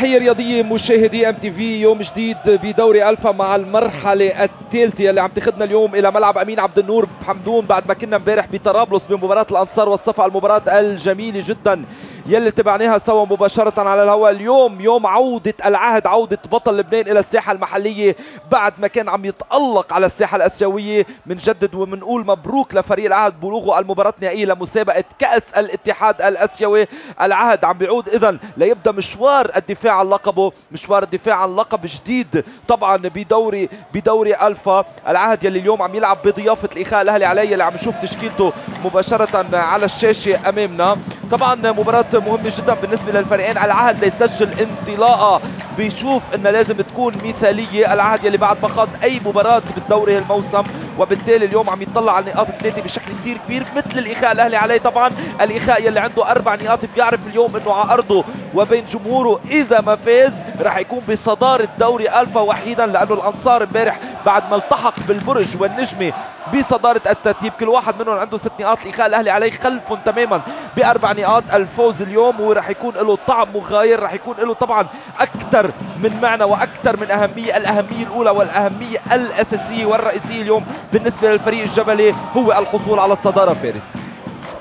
تحية رياضية مشاهدي ام تي في يوم جديد بدوري ألفا مع المرحلة الثالثة اللي عم تاخذنا اليوم إلى ملعب أمين عبد النور بحمدون بعد ما كنا امبارح بطرابلس بمباراة الأنصار والصفا المباراة الجميلة جدا يلي تبعناها سوا مباشرة على الهواء. اليوم يوم عودة العهد عودة بطل لبنان إلى الساحة المحلية بعد ما كان عم يتألق على الساحة الأسيوية. بنجدد وبنقول مبروك لفريق العهد بلوغه المباراة النهائية لمسابقة كأس الاتحاد الأسيوي. العهد عم بيعود إذا ليبدأ مشوار الدفاع عن لقبه مشوار الدفاع عن لقب جديد. طبعا بدوري بدوري ألفا. العهد يلي اليوم عم يلعب بضيافة الإخاء الأهلي علي اللي عم نشوف تشكيلته مباشرة على الشاشة أمامنا. طبعا مباراة مهمة جدا بالنسبة للفريقين. العهد ليسجل انطلاقة. بيشوف إنه لازم تكون مثالية. العهد يلي بعد ما خاض أي مباراة بالدوري هالموسم وبالتالي اليوم عم يطلع على النقاط الثلاثة بشكل كثير كبير مثل الإخاء الأهلي عليه طبعا الإخاء يلي عنده أربع نقاط بيعرف اليوم إنه على ارضه وبين جمهوره إذا ما فاز رح يكون بصدارة دوري ألفا وحيدا لأنه الأنصار امبارح بعد ما التحق بالبرج والنجمة بصدارة الترتيب كل واحد منهم عنده ست نقاط الإخاء الأهلي عليه خلفهم تماما بأربع نقاط الفوز اليوم ورح يكون له طعم مغاير رح يكون له طبعا أكثر من معنى وأكثر من أهمية الأهمية الأولى والأهمية الأساسية والرئيسية اليوم بالنسبة للفريق الجبلي هو الحصول على الصدارة فارس.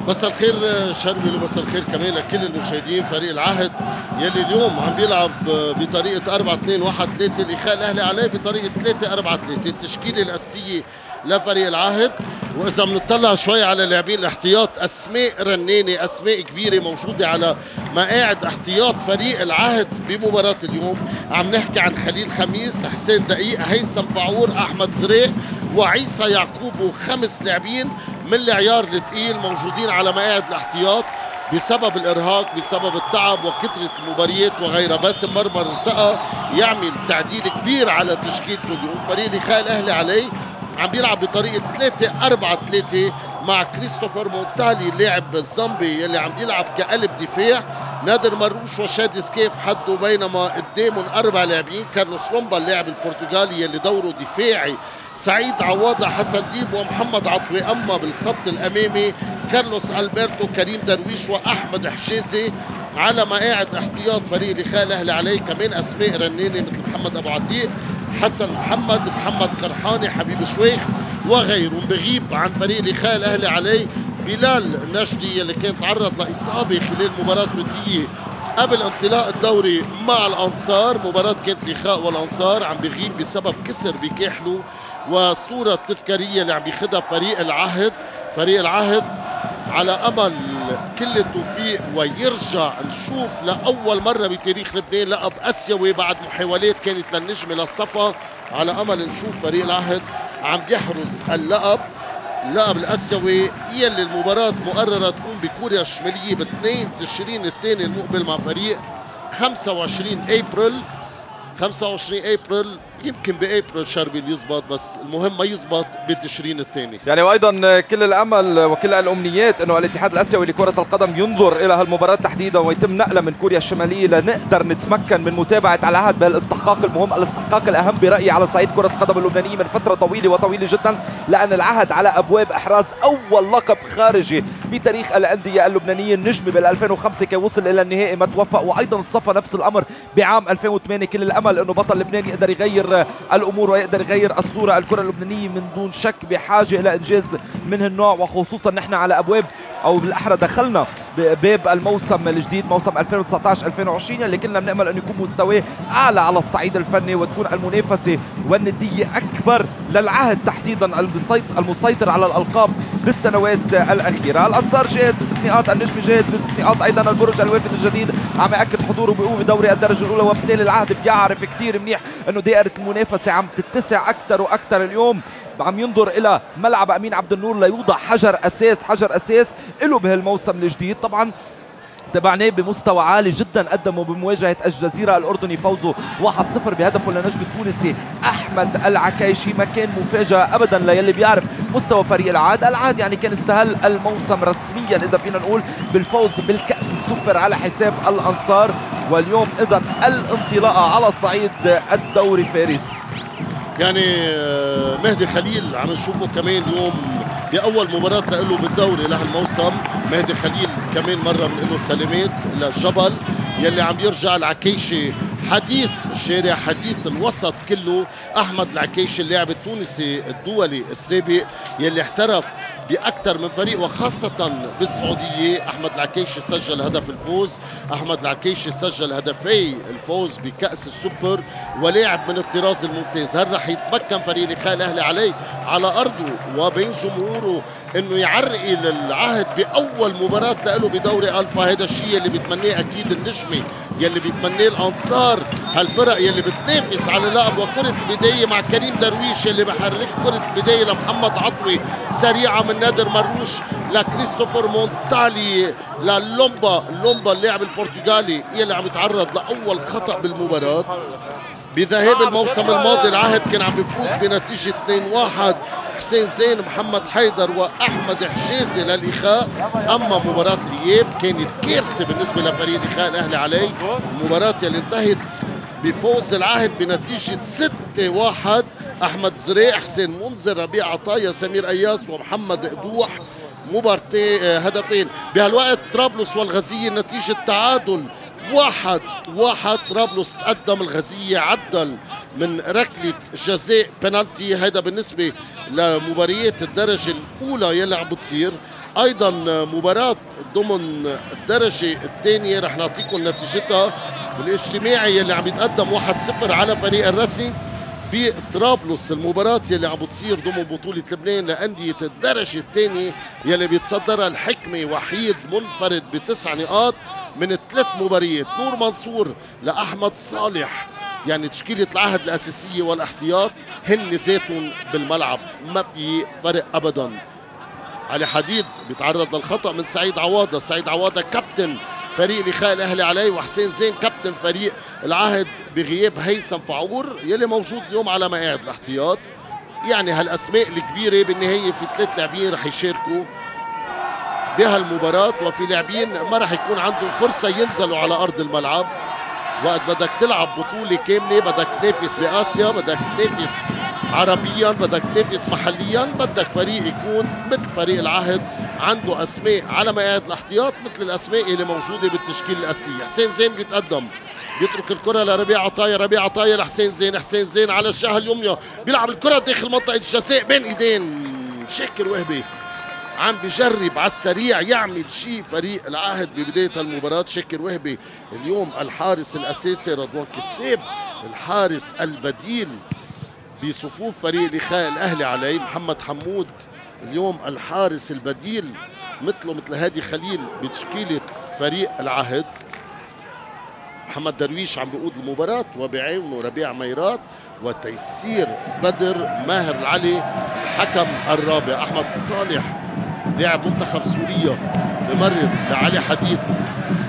مساء الخير شربي ومساء الخير كمان لكل المشاهدين. فريق العهد يلي اليوم عم بيلعب بطريقة 4 2 1 3 الإخاء الأهلي عليه بطريقة 3 4 3 التشكيلة الأساسية لفريق العهد. وإذا بنطلع شوي على لاعبين الاحتياط أسماء رنانه أسماء كبيرة موجودة على مقاعد احتياط فريق العهد بمباراة اليوم. عم نحكي عن خليل خميس حسين دقيق هيثم فعور أحمد زريق وعيسى يعقوب وخمس لاعبين من العيار الثقيل موجودين على مقاعد الاحتياط بسبب الإرهاق بسبب التعب وكثرة المباريات وغيرها. باسم مرمر ارتقى يعمل تعديل كبير على تشكيلته اليوم. فريق الإخاء الأهلي عليه عم بيلعب بطريقة 3 4 3 مع كريستوفر مونتالي اللاعب الزامبي يلي عم بيلعب كقلب دفاع. نادر مروش وشادي سكيف حده بينما قدامهم أربع لاعبين. كارلوس رومبا اللاعب البرتغالي يلي دوره دفاعي. سعيد عواضة حسن ديب ومحمد عطوي أما بالخط الأمامي كارلوس ألبرتو كريم درويش وأحمد حشيسي على مقاعد احتياط فريق الإخاء الأهلي عليه كمان أسماء رنانة مثل محمد أبو عتيق. حسن محمد محمد كرحاني حبيب شويخ وغيرهم بغيب عن فريق الإخاء الأهلي عليه بلال نجدي اللي كان تعرض لإصابة خلال مباراة ودية قبل انطلاق الدوري مع الأنصار. مباراة كانت الإخاء والأنصار عم بغيب بسبب كسر بكاحله والصورة التذكارية اللي عم بياخذها فريق العهد فريق العهد على أمل كل التوفيق ويرجع نشوف لأول مرة بتاريخ لبنان لقب آسيوي بعد محاولات كانت للنجمه للصفا. على أمل نشوف فريق العهد عم يحرز اللقب. اللقب الآسيوي يلي المباراة مقررة تكون بكوريا الشمالية ب 2 تشرين الثاني المقبل مع فريق 25 أبريل. 25 أبريل يمكن بابريل شربي اللي يزبط بس المهم ما يزبط بتشرين الثاني يعني وأيضا كل الأمل وكل الأمنيات إنه الاتحاد الأسيوي لكرة القدم ينظر إلى هالمباراة تحديدا ويتم نقلها من كوريا الشمالية لنقدر نتمكن من متابعة العهد بهالاستحقاق المهم الاستحقاق الأهم برأيي على صعيد كرة القدم اللبنانية من فترة طويلة وطويلة جدا لأن العهد على أبواب إحراز أول لقب خارجي بتاريخ الأندية اللبنانية النجم بال 2005 كي وصل إلى النهائي ما توفق وأيضا الصفا نفس الأمر بعام 2008 كل الأمل إنه بطل لبنان يقدر يغير الأمور ويقدر يغير الصورة. الكرة اللبنانية من دون شك بحاجة إلى إنجاز من هالنوع وخصوصا نحن على أبواب أو بالأحرى دخلنا بباب الموسم الجديد موسم 2019 2020 اللي كنا بنأمل انه يكون مستواه أعلى على الصعيد الفني وتكون المنافسة والندية أكبر للعهد تحديدا المسيطر على الألقاب بالسنوات الأخيرة. الانصار جاهز بست نقاط النجم جاهز بست نقاط أيضا البرج الوافد الجديد عم يأكد حضوره بقوة بدوري الدرجة الأولى وبالتالي العهد بيعرف كثير منيح إنه دائرة المنافسة عم تتسع أكثر وأكثر اليوم. عم ينظر إلى ملعب أمين عبد النور ليوضع حجر أساس حجر أساس له بهالموسم الجديد. طبعا تبعناه بمستوى عالي جدا قدموا بمواجهة الجزيرة الأردني فوزه 1-0 بهدفه للنجم التونسي أحمد العكايشي. ما كان مفاجأة ابدا للي بيعرف مستوى فريق العاد، العاد يعني كان استهل الموسم رسميا إذا فينا نقول بالفوز بالكأس السوبر على حساب الأنصار. واليوم اذا الانطلاقة على صعيد الدوري فارس. يعني مهدي خليل عم نشوفه كمان اليوم بأول مباراة له بالدوري لهالموسم مهدي خليل كمان مرة بنقول له سلامات للجبل يلي عم يرجع العكيشي حديث الشارع حديث الوسط كله. أحمد العكيش اللاعب التونسي الدولي السابق يلي احترف بأكثر من فريق وخاصة بالسعودية. أحمد العكيش سجل هدف الفوز. أحمد العكيش سجل هدفي الفوز بكأس السوبر ولاعب من الطراز الممتاز. هل رح يتمكن فريق الاخاء الأهلي عليه؟ على أرضه وبين جمهوره إنه يعرقل العهد بأول مباراة له بدوري ألفا. هذا الشيء اللي بيتمناه أكيد النجمي يلي بيتمناه الأنصار هالفرق يلي بتنافس على لقب وكرة البداية مع كريم درويش يلي بحرك كرة البداية لمحمد عطوي سريعة من نادر مروش لكريستوفر مونتالي للومبا. لومبا اللاعب البرتغالي يلي عم يتعرض لأول خطأ بالمباراة. بذهاب الموسم الماضي العهد كان عم بيفوز بنتيجة 2-1 حسين زين محمد حيدر وأحمد حجازي للإخاء. أما مباراة الاياب كانت كارثة بالنسبة لفريق الاخاء الأهلي علي. المباراة يلي انتهت بفوز العهد بنتيجة 6-1 أحمد زريع حسين منذر ربيع عطايا سمير أياس ومحمد قدوح مبارتين هدفين. بهالوقت طرابلس والغزية نتيجة تعادل. واحد واحد طرابلس تقدم الغزية عدل. من ركلة جزاء بنالتي. هذا بالنسبة لمباريات الدرجة الأولى يلي عم بتصير. أيضا مباراة ضمن الدرجة الثانية رح نعطيكم نتيجتها. الاجتماعي يلي عم يتقدم 1-0 على فريق الرسم بطرابلس. المباراة يلي عم بتصير ضمن بطولة لبنان لأندية الدرجة الثانية يلي بيتصدرها الحكمة وحيد منفرد بتسع نقاط من ثلاث مباريات. نور منصور لأحمد صالح. يعني تشكيلة العهد الأساسية والاحتياط هن ذاتهم بالملعب ما في فرق أبدا. علي حديد بيتعرض للخطأ من سعيد عواضة سعيد عواضة كابتن فريق الاخاء الاهلي علي وحسين زين كابتن فريق العهد بغياب هيثم فعور يلي موجود اليوم على مقاعد الاحتياط. يعني هالأسماء الكبيرة بالنهاية في ثلاث لاعبين رح يشاركوا بهالمباراة وفي لاعبين ما رح يكون عندهم فرصة ينزلوا على أرض الملعب. وقت بدك تلعب بطولة كاملة بدك تنافس بآسيا بدك تنافس عربيا بدك تنافس محليا بدك فريق يكون مثل فريق العهد عنده أسماء على مقاعد الاحتياط مثل الأسماء اللي موجودة بالتشكيل الأساسي. حسين زين بيتقدم بيترك الكرة لربيع عطايا ربيع عطايا لحسين زين حسين زين على الجهة اليمنى بيلعب الكرة داخل منطقة الجزاء بين إيدين شاكر وهبي. عم بجرب على السريع يعمل شيء فريق العهد ببداية المباراة. شاكر وهبي اليوم الحارس الأساسي رضوان كساب الحارس البديل بصفوف فريق الإخاء الأهلي علي محمد حمود. اليوم الحارس البديل مثله مثل هادي خليل بتشكيلة فريق العهد. محمد درويش عم بيقود المباراة وبعاونه ربيع ميرات وتيسير بدر ماهر العلي الحكم الرابع أحمد صالح. لاعب منتخب سوريا بمرر لعلي حديد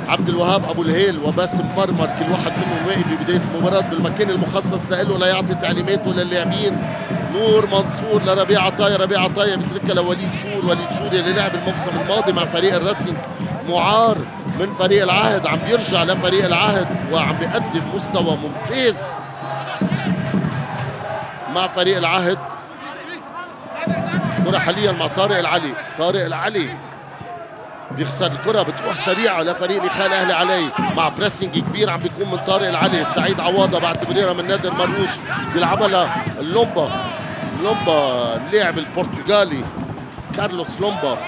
عبد الوهاب أبو الهيل وباسم مرمر كل واحد منهم واقف ببدايه المباراة بالمكان المخصص له ليعطي تعليماته للاعبين. نور منصور لربيع عطايا ربيع عطايا بيتركها لوليد شور وليد شور اللي لعب الموسم الماضي مع فريق الرسم معار من فريق العهد عم بيرجع لفريق العهد وعم بيقدم مستوى ممتاز مع فريق العهد. كرة حاليا مع طارق العلي. طارق العلي بيخسر الكرة بتروح سريعة لفريق الإخاء الأهلي علي مع بريسنج كبير عم بيكون من طارق العلي. سعيد عواضة بعد تمريرة من نادر مروش بيلعبها للومبا. لومبا اللاعب البرتغالي كارلوس لومبا.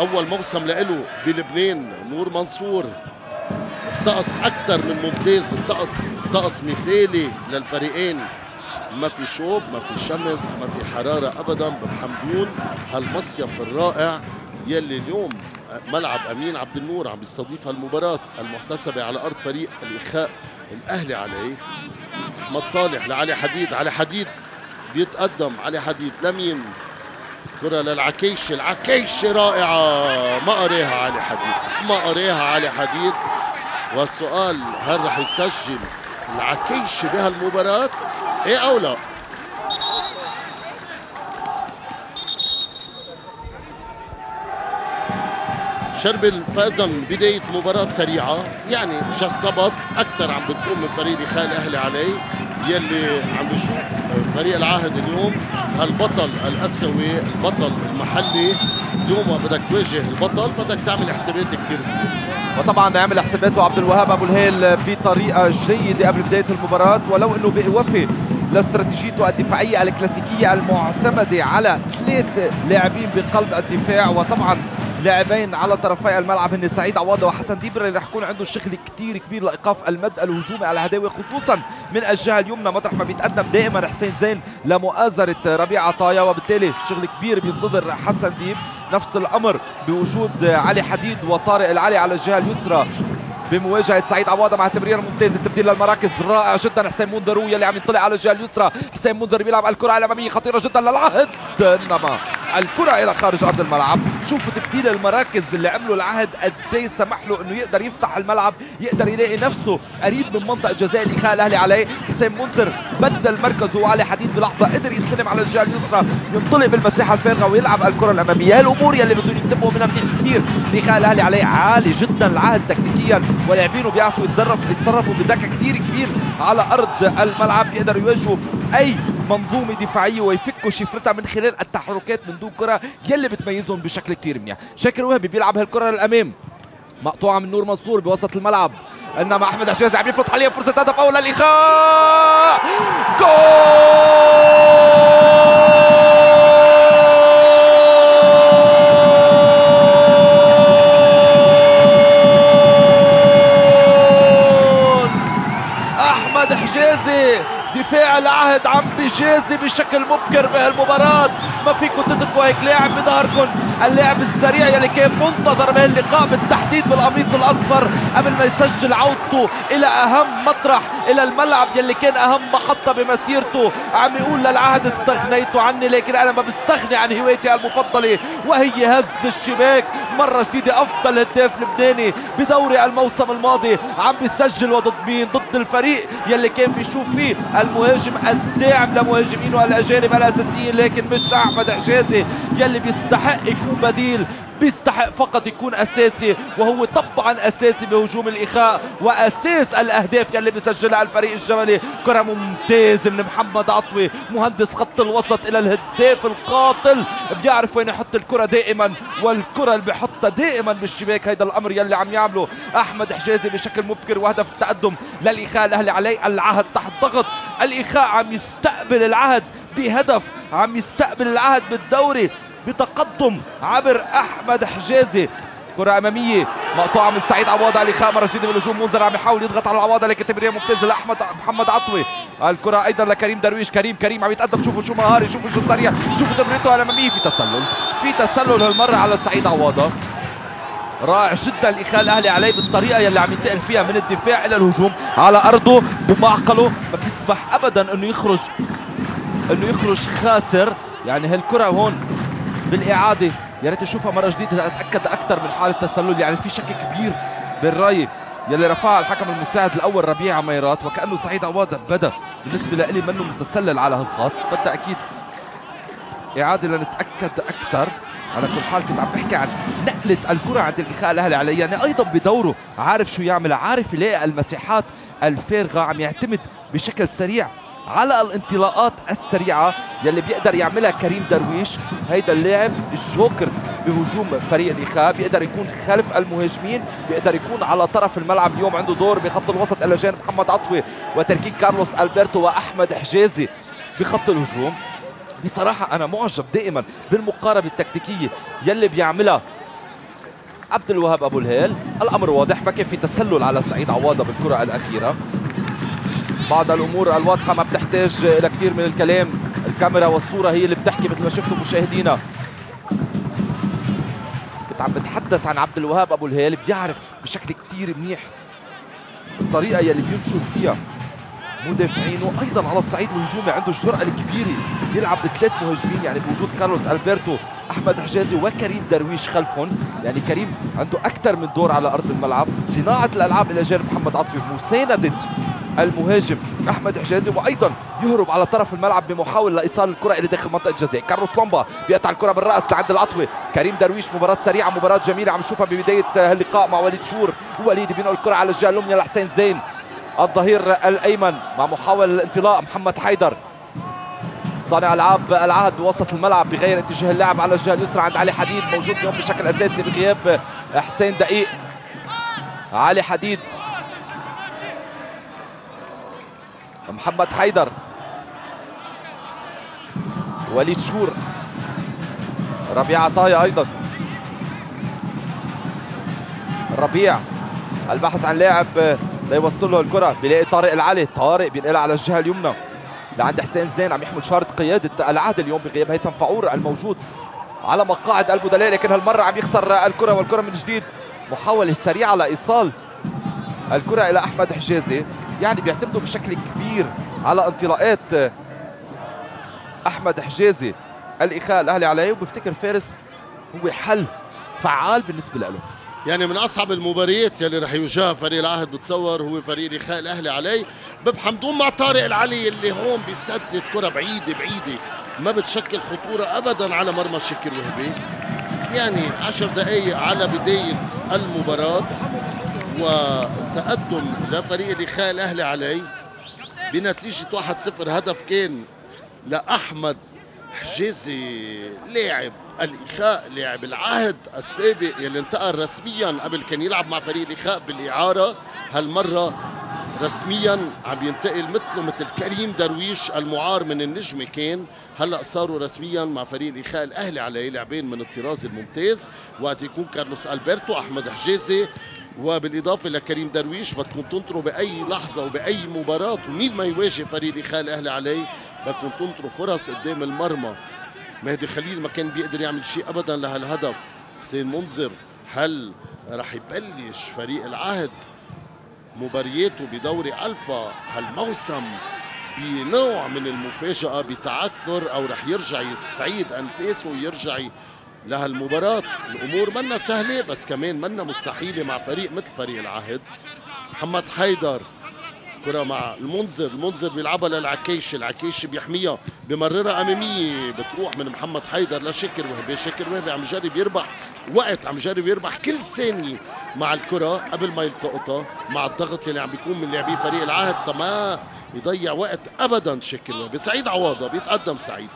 أول موسم له بلبنان. نور منصور الطقس أكثر من ممتاز. الطقس مثالي للفريقين. ما في شوب ما في شمس ما في حرارة أبدا بحمدون هالمصيف الرائع يلي اليوم ملعب أمين عبد النور عم يستضيف هالمباراة المحتسبة على أرض فريق الإخاء الأهلي عليه. أحمد صالح لعلي حديد علي حديد بيتقدم. علي حديد لمين؟ كرة للعكيش العكيش رائعة. ما قريها علي حديد ما قريها علي حديد. والسؤال هل رح يسجل العكيش بهالمباراة؟ إيه أو لا شربل فازا بداية مباراة سريعة يعني جسبت أكثر عم بتكون من فريق خال أهلي علي يلي عم بشوف فريق العهد اليوم هالبطل الأسيوي البطل المحلي. اليوم بدك تواجه البطل بدك تعمل حسابات كثير كبيرة. وطبعا عمل حساباته عبد الوهاب أبو الهيل بطريقة جيدة قبل بداية المباراة ولو إنه بيوفي لاستراتيجيته الدفاعية الكلاسيكية المعتمدة على ثلاث لاعبين بقلب الدفاع وطبعا لاعبين على طرفي الملعب هني سعيد عواضه وحسن ديب اللي رح يكون عنده شغل كثير كبير لإيقاف المد الهجومي العهداوي خصوصا من الجهة اليمنى. مطرح ما بيتقدم دائما حسين الزين لمؤازرة ربيع عطايا وبالتالي شغل كبير بينتظر حسن ديب. نفس الأمر بوجود علي حديد وطارق العلي على الجهة اليسرى. بمواجهة سعيد عواضه مع تمرير ممتاز التبديل للمراكز رائع جدا. حسين منذر يلي عم يطلع على الجهة اليسرى. حسين منذر بيلعب الكرة الأمامية خطيرة جدا للعهد. انما الكرة إلى خارج أرض الملعب. شوفوا تبديل المراكز اللي عمله العهد قد إيه سمح له إنه يقدر يفتح الملعب يقدر يلاقي نفسه قريب من منطقة جزاء الإخاء الأهلي عليه. حسين منصر بدل مركزه وعلي حديد بلحظة قدر يستلم على الجهة اليسرى. ينطلق بالمساحة الفارغة ويلعب الكرة الأمامية. الأمور يلي بدهم ينتبهوا منها منيح كثير الإخاء الأهلي عليه عالي جدا العهد تكتيكيا. ولاعبينه بيعرفوا يتصرفوا يتصرفوا بذكاء كثير كبير على أرض الملعب. بيقدروا يواجهوا أي منظومة دفاعية ويفكوا شفرتها من خلال التحركات من دون كرة يلي بتميزهم بشكل كثير منيح. شاكر وهبي بيلعب هالكرة للأمام. مقطوعة من نور منصور بوسط الملعب. انما أحمد حجازي عم يفرض حاليا فرصة هدف أول للإخاء. جول! بيجازي بشكل مبكر بهالمباراة. ما فيكم تتركوا هيك لاعب بظهركم؟ اللاعب السريع يلي كان منتظر بهاللقاء بالتحديد بالقميص الأصفر قبل ما يسجل عودته إلى أهم مطرح إلى الملعب يلي كان أهم محطة بمسيرته. عم يقول للعهد استغنيتوا عني لكن أنا ما بستغني عن هوايتي المفضلة وهي هز الشباك. مرة جديدة أفضل هداف لبناني بدوري الموسم الماضي عم بيسجل وضد مين؟ ضد الفريق يلي كان بيشوف فيه المهاجم الداعم لمهاجمينه الأجانب الأساسيين لكن مش أحمد حجازي يلي بيستحق يكون بديل بيستحق فقط يكون أساسي وهو طبعا أساسي بهجوم الإخاء وأساس الأهداف يلي بيسجلها الفريق الجبلي. كرة ممتازه من محمد عطوي مهندس خط الوسط إلى الهداف القاتل بيعرف وين يحط الكرة دائما والكرة اللي بيحطها دائما بالشباك هيدا الأمر يلي عم يعمله أحمد حجازي بشكل مبكر وهدف التقدم للإخاء الأهلي عليه. العهد تحت ضغط الإخاء عم يستقبل العهد بهدف عم يستقبل العهد بالدوري. بتقدم عبر أحمد حجازي. كرة أمامية مقطوعة من سعيد عواضة الإخاء مرة جديدة بالهجوم منذر عم يحاول يضغط على العواضة لكن تمريرة ممتازة لأحمد محمد عطوي الكرة أيضا لكريم درويش كريم كريم عم يتقدم. شوفوا شو مهاري شوفوا شو سريع شوفوا تمريرته الأمامية. في تسلل في تسلل هالمرة على سعيد عواضة رائع جدا الاخاء الأهلي عليه بالطريقة يلي عم ينتقل فيها من الدفاع إلى الهجوم على أرضه بمعقله. ما بيسمح ابدا إنه يخرج إنه يخرج خاسر. يعني هالكرة هون بالإعادة. يا ريت اشوفها مرة جديدة اتاكد أكثر من حالة التسلل. يعني في شك كبير بالرأي يلي رفعها الحكم المساعد الأول ربيع عميرات وكأنه سعيد عواد بدأ. بالنسبة لي منه متسلل على هالخط. بدنا أكيد إعادة لنتأكد أكثر على كل حال كنت عم بحكي عن نقلة الكرة عند الإخاء الأهلي عليه يعني أيضا بدوره. عارف شو يعمل عارف يلاقي المساحات الفارغة عم يعتمد بشكل سريع على الانطلاقات السريعة يلي بيقدر يعملها كريم درويش. هيدا اللاعب الجوكر بهجوم فريق الإخاء. بيقدر يكون خلف المهاجمين بيقدر يكون على طرف الملعب. اليوم عنده دور بخط الوسط إلى جانب محمد عطوي وتركيب كارلوس ألبرتو وأحمد حجازي بخط الهجوم. بصراحة أنا معجب دائما بالمقاربة التكتيكية يلي بيعملها عبد الوهاب أبو الهيل. الأمر واضح ما كان في تسلل على سعيد عواضة بالكرة الأخيرة. بعض الأمور الواضحة ما بتحتاج إلى كثير من الكلام. الكاميرا والصورة هي اللي بتحكي مثل ما شفتوا مشاهدينا. كنت عم بتحدث عن عبد الوهاب أبو الهيل بيعرف بشكل كثير منيح الطريقة يلي بينشر فيها مدافعينه أيضا على الصعيد الهجومي عنده الجرأة الكبيرة يلعب بثلاث مهاجمين يعني بوجود كارلوس ألبرتو أحمد حجازي وكريم درويش خلفهم. يعني كريم عنده أكثر من دور على أرض الملعب. صناعة الألعاب إلى جانب محمد عطفي مسانده المهاجم أحمد حجازي وأيضا يهرب على طرف الملعب بمحاوله لإيصال الكرة إلى داخل منطقة الجزاء. كارلوس لومبا بيقطع الكرة بالرأس لعند العطوه كريم درويش مباراة سريعة مباراة جميلة عم نشوفها ببداية هاللقاء مع وليد شور ووليد بينقل الكرة على الجهة اليمنى لحسين زين. الظهير الأيمن مع محاولة الانطلاق محمد حيدر. صانع ألعاب العهد بوسط الملعب بغير اتجاه اللعب على الجهة اليسرى عند علي حديد موجود اليوم بشكل أساسي بغياب حسين دقيق. علي حديد محمد حيدر. وليد شور ربيع عطايا أيضا. ربيع البحث عن لاعب ليوصل له الكرة بيلاقي طارق العلي. طارق بينقلها على الجهة اليمنى. لعند حسين زين عم يحمل شارة قيادة العهد اليوم بغياب هيثم فعور الموجود على مقاعد البدلاء لكن هالمرة عم يخسر الكرة والكرة من جديد. محاولة سريعة لإيصال الكرة إلى أحمد حجازي. يعني بيعتمدوا بشكل كبير على انطلاقات أحمد حجازي الإخاء الأهلي عليه. وبفتكر فارس هو حل فعال بالنسبة له. يعني من أصعب المباريات يلي رح يواجهها فريق العهد بتصور هو فريق الإخاء الأهلي علي بب حمدون مع طارق العلي اللي هون بيسدد كرة بعيدة بعيدة. ما بتشكل خطورة ابدا على مرمى شكر وهبي يعني عشر دقائق على بداية المباراة. وتقدم لفريق الاخاء الاهلي علي. بنتيجة 1-0 هدف كان لأحمد حجازي لاعب الإخاء لاعب العهد السابق يلي انتقل رسميا قبل كان يلعب مع فريق الإخاء بالإعارة. هالمرة رسميا عم ينتقل مثله مثل كريم درويش المعار من النجمة كان. هلأ صاروا رسميا مع فريق الإخاء الأهلي عليه لاعبين من الطراز الممتاز. وقت يكون كارلوس ألبرتو أحمد حجازي وبالإضافة لكريم درويش بدكم تنطروا بأي لحظة وبأي مباراة ومين ما يواجه فريق الاخاء الاهلي عليه بدكم تنطروا فرص قدام المرمى. مهدي خليل ما كان بيقدر يعمل شيء ابدا لهالهدف. حسين منذر هل رح يبلش فريق العهد مبارياته بدوري ألفا هالموسم بنوع من المفاجأة بتعثر أو رح يرجع يستعيد أنفاسه ويرجع لهالمباراة الأمور منا سهلة بس كمان منا مستحيلة مع فريق مثل فريق العهد. محمد حيدر كرة مع المنذر. المنذر بيلعبها للعكيش. العكيش بيحميها بمررها أمامية. بتروح من محمد حيدر لشكر وهبي. شكر وهبي عم يجرب يربح وقت عم يجرب يربح كل ثانية مع الكرة قبل ما يلتقطها مع الضغط اللي عم بيكون من لاعبي فريق العهد. ما يضيع وقت أبدا شكر وهبي. سعيد عواضة بيتقدم سعيد.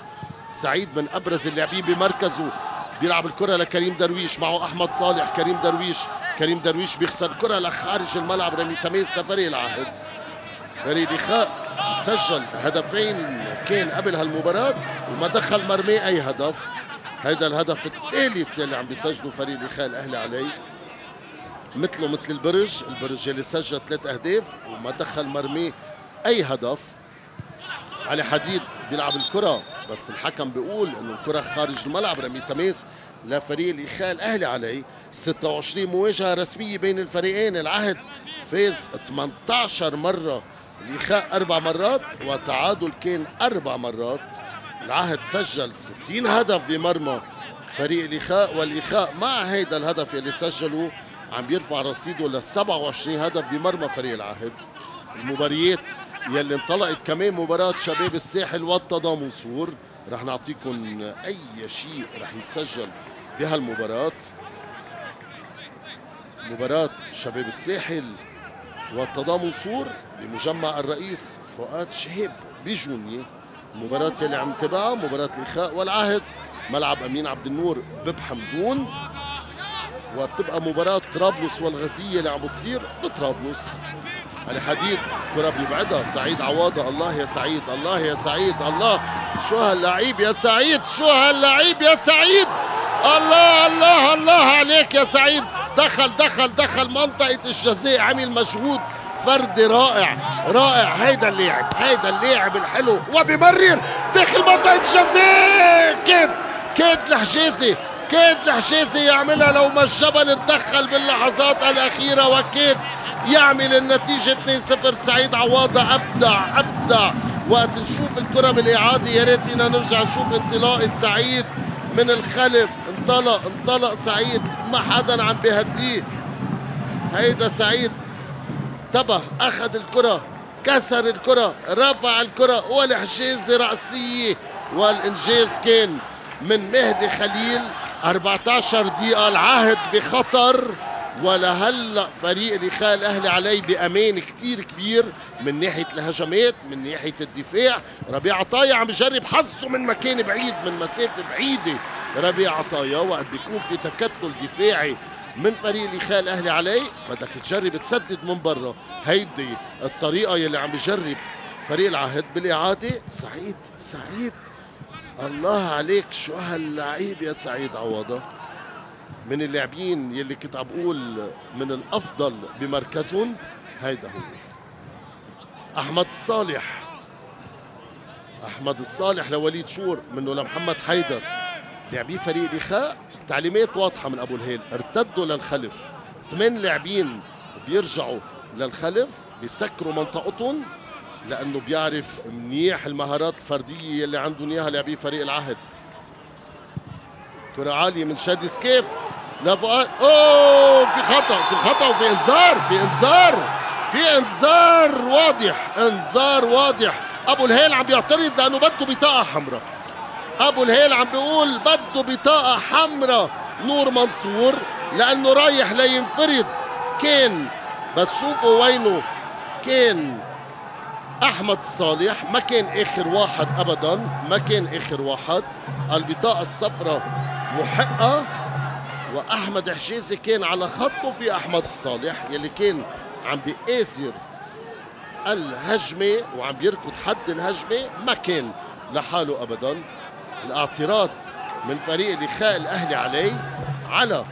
سعيد من أبرز اللاعبين بمركزه. بيلعب الكرة لكريم درويش معه أحمد صالح كريم درويش. كريم درويش بيخسر الكرة لخارج الملعب رمي تماس لفريق العهد. فريق إخاء سجل هدفين كان قبل هالمباراة وما دخل مرمي أي هدف. هيدا الهدف الثالث يلي عم بيسجله فريق الإخاء الأهلي عليه. مثله مثل البرج البرج اللي سجل ثلاث أهداف وما دخل مرمي أي هدف. علي حديد بيلعب الكرة بس الحكم بيقول إنه الكرة خارج الملعب رمي تماس لفريق الإخاء الأهلي عليه. 26 مواجهة رسمية بين الفريقين العهد فاز 18 مرة. الإخاء أربع مرات وتعادل كان أربع مرات. العهد سجل 60 هدف بمرمى. فريق الإخاء والإخاء مع هيدا الهدف اللي سجله عم بيرفع رصيده ل 27 هدف بمرمى فريق العهد. المباريات يلي انطلقت كمان مباراة شباب الساحل والتضامن. سور رح نعطيكم أي شيء رح يتسجل بهالمباراة. مباراة شباب الساحل والتضامن. سور بمجمع الرئيس فؤاد شهيب بجونية المباراة يلي عم نتابعها مباراة الإخاء والعهد. ملعب أمين عبد النور ببحمدون. وبتبقى مباراة طرابلس والغزية اللي عم بتصير بطرابلس. الحديد كرة بيبعدها سعيد عواضة. الله يا سعيد. الله يا سعيد. الله. شو هاللعيب يا سعيد؟ شو هاللعيب يا سعيد؟ الله الله الله عليك يا سعيد. دخل دخل دخل منطقة الجزاء عمل مجهود فردي رائع. رائع. هيدا اللاعب هيدا اللاعب الحلو. وبمرر داخل منطقة الجزاء كيد كيد الحجازي كيد الحجازي يعملها لو ما الجبل تدخل باللحظات الأخيرة. وكيد يعمل النتيجة 2-0 سعيد عواضة أبدع أبدع. وقت نشوف الكرة بالإعادة. يا ريت فينا نرجع نشوف انطلاقة سعيد من الخلف. انطلق انطلق سعيد. ما حدا عم بيهديه. هيدا سعيد. انتبه أخذ الكرة كسر الكرة رفع الكرة. والحجازي رأسية. والإنجاز كان من مهدي خليل. 14 دقيقة. العهد بخطر. ولهلا فريق الإخاء الأهلي عليه بأمان كتير كبير من ناحية الهجمات من ناحية الدفاع. ربيع عطايا عم يجرب حظه من مكان بعيد من مسافة بعيدة. ربيع عطايا وقت بيكون في تكتل دفاعي من فريق الاخاء الاهلي علي بدك تجرب تسدد من برا. هيدي الطريقة يلي عم بجرب فريق العهد بالإعادة. سعيد سعيد. الله عليك شو هاللعيب يا سعيد عوضة؟ من اللاعبين يلي كنت عم بقول من الأفضل بمركزهم هيدا هو. أحمد الصالح. أحمد الصالح لوليد شور منه لمحمد حيدر. لاعبي فريق الاخاء تعليمات واضحة من أبو الهيل. ارتدوا للخلف. ثمان لاعبين بيرجعوا للخلف بيسكروا منطقتهم لأنه بيعرف منيح المهارات الفردية اللي عندهم إياها لاعبي فريق العهد. كرة عالية من شادي سكيف. لفؤاد أوه في خطأ في خطأ وفي انذار في انذار في انذار واضح انذار واضح. أبو الهيل عم بيعترض لأنه بده بطاقة حمراء. أبو الهيل عم بيقول بده بطاقة حمراء. نور منصور لأنه رايح لينفرد كان بس شوفوا وينه. كان أحمد الصالح ما كان آخر واحد ابدا ما كان آخر واحد. البطاقة الصفراء محقة وأحمد حشيسي كان على خطه في أحمد الصالح يلي كان عم بيآزر الهجمة وعم بيركض حد الهجمة ما كان لحاله ابدا. الاعتراض من فريق الاخاء الأهلي عليه على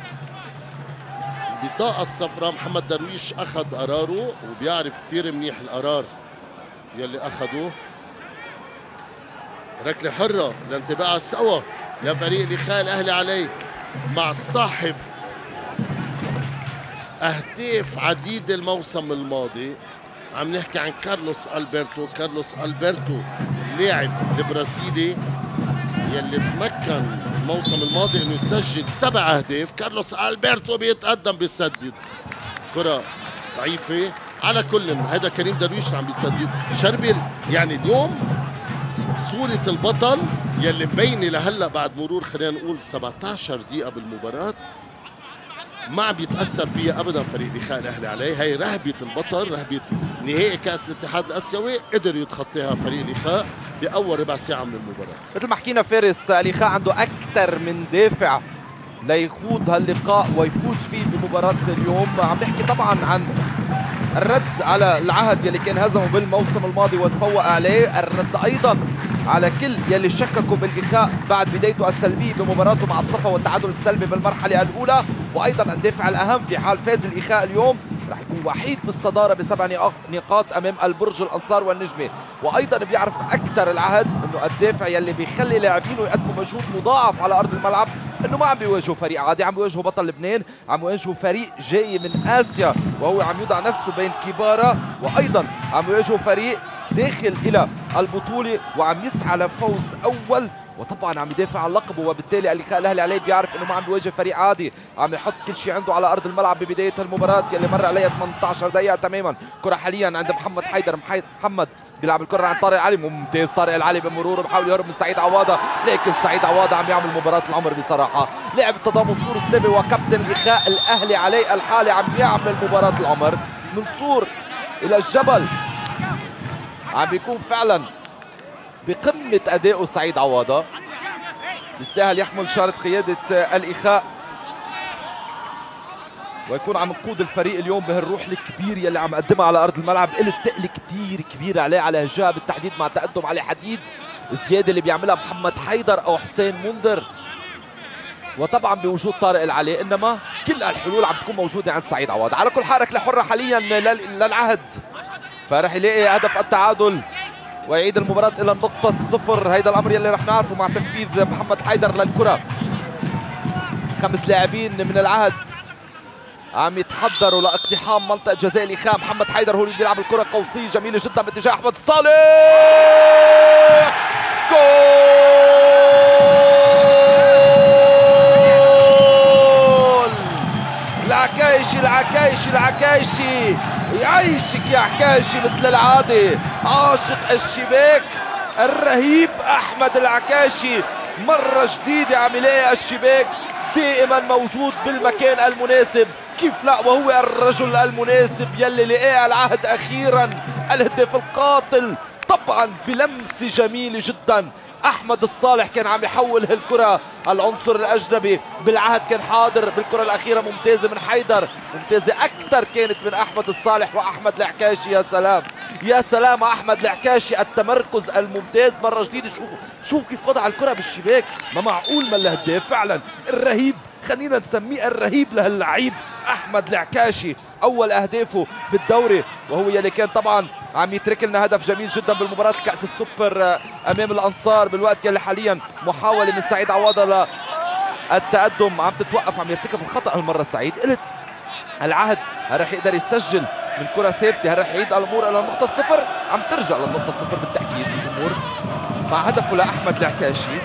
البطاقة الصفراء محمد درويش أخذ قراره وبيعرف كتير منيح القرار يلي أخذوه. ركلة حرة لانتباع سوا. لفريق الإخاء الأهلي عليه مع صاحب أهداف عديدة الموسم الماضي عم نحكي عن كارلوس ألبرتو. كارلوس ألبرتو لاعب البرازيلي يلي تمكن الموسم الماضي إنه يسجل سبع أهداف. كارلوس ألبرتو بيتقدم بيسدد. كرة ضعيفة على كل هذا كريم درويش عم بيسدد. شربل يعني اليوم صورة البطل يلي مبينة لهلا بعد مرور خلينا نقول 17 دقيقة بالمباراة ما عم بيتأثر فيها أبدا فريق الإخاء الأهلي عليه. هي رهبة البطل رهبة نهائي كأس الاتحاد الآسيوي قدر يتخطيها فريق الإخاء بأول ربع ساعة من المباراة. مثل ما حكينا فارس الإخاء عنده أكثر من دافع ليخوض هاللقاء ويفوز فيه بمباراة اليوم. عم نحكي طبعا عن الرد على العهد يلي كان هزمه بالموسم الماضي وتفوق عليه. الرد أيضا على كل يلي شككوا بالإخاء بعد بدايته السلبية بمباراته مع الصفا والتعادل السلبي بالمرحلة الأولى. وأيضا الدافع الأهم في حال فاز الإخاء اليوم رح يكون وحيد بالصدارة بسبع نقاط أمام البرج الأنصار والنجمة. وأيضا بيعرف أكثر العهد إنه الدافع يلي بيخلي لاعبينه يقدموا مجهود مضاعف على أرض الملعب إنه ما عم بيواجهوا فريق عادي عم بيواجهوا بطل لبنان عم بيواجهوا فريق جاي من آسيا وهو عم يوضع نفسه بين كبارة. وأيضا عم بيواجهوا فريق داخل إلى البطولة وعم يسعى لفوز أول. وطبعا عم يدافع عن لقبه وبالتالي اللقاء الأهلي عليه بيعرف إنه ما عم بيواجه فريق عادي. عم يحط كل شيء عنده على أرض الملعب ببداية المباراة يلي مر عليها 18 دقيقة تماما. كرة حاليا عند محمد حيدر. محمد بيلعب الكرة عن طارق علي. ممتاز طارق العلي بمروره بحاول يهرب من سعيد عواضة لكن سعيد عواضة عم يعمل مباراة العمر بصراحة. لعب التضامن سور السابي وكابتن الإخاء الأهلي علي الحالي عم يعمل مباراة العمر. من سور إلى الجبل. عم بيكون فعلا بقمة أدائه سعيد عواضة بيستاهل يحمل شارة قيادة الإخاء. ويكون عم يقود الفريق اليوم بهالروح الكبير يلي عم قدمها على أرض الملعب. قلت تقل كثير كبير عليه على هجاه بالتحديد مع تقدم علي حديد. الزيادة اللي بيعملها محمد حيدر أو حسين منذر. وطبعا بوجود طارق العلي إنما كل الحلول عم تكون موجودة عند سعيد عواد على كل حال ركله حره حاليا للعهد. فرح يلاقي هدف التعادل ويعيد المباراة إلى النقطة الصفر. هيدا الأمر يلي رح نعرفه مع تنفيذ محمد حيدر للكرة. خمس لاعبين من العهد عم يتحضروا لإقتحام منطقة جزاء الإخاء. محمد حيدر هو اللي بيلعب الكرة قوسية جميلة جدا باتجاه أحمد الصالح جول! العكايشي العكايشي العكايشي. يعيشك يا عكايشي مثل العادة. عاشق الشباك الرهيب أحمد العكاشي مرة جديدة عم يلاقي الشباك دائما موجود بالمكان المناسب. كيف لا؟ وهو الرجل المناسب يلي لقاه العهد أخيرا. الهدف القاتل طبعا بلمسة جميلة جدا. أحمد الصالح كان عم يحول هالكرة. العنصر الأجنبي بالعهد كان حاضر بالكرة الأخيرة ممتازة من حيدر ممتازة أكثر كانت من أحمد الصالح وأحمد العكاشي. يا سلام يا سلام أحمد العكاشي التمركز الممتاز. مرة جديدة شوفوا شوف كيف قطع الكرة بالشباك. ما معقول ما الهداف فعلا. الرهيب خلينا نسميه الرهيب لهاللعيب أحمد العكاشي. أول أهدافه بالدوري وهو يلي كان طبعا عم يترك لنا هدف جميل جدا بالمباراة الكأس السوبر آه، أمام الأنصار بالوقت يلي حاليا محاولة من سعيد عوضة للتقدم. عم تتوقف عم يرتكب الخطأ هالمرة سعيد. قلت العهد هل رح يقدر يسجل من كرة ثابتة هل رح يعيد الأمور إلى النقطة الصفر. عم ترجع للنقطة الصفر بالتأكيد الأمور مع هدفه لأحمد العكاشي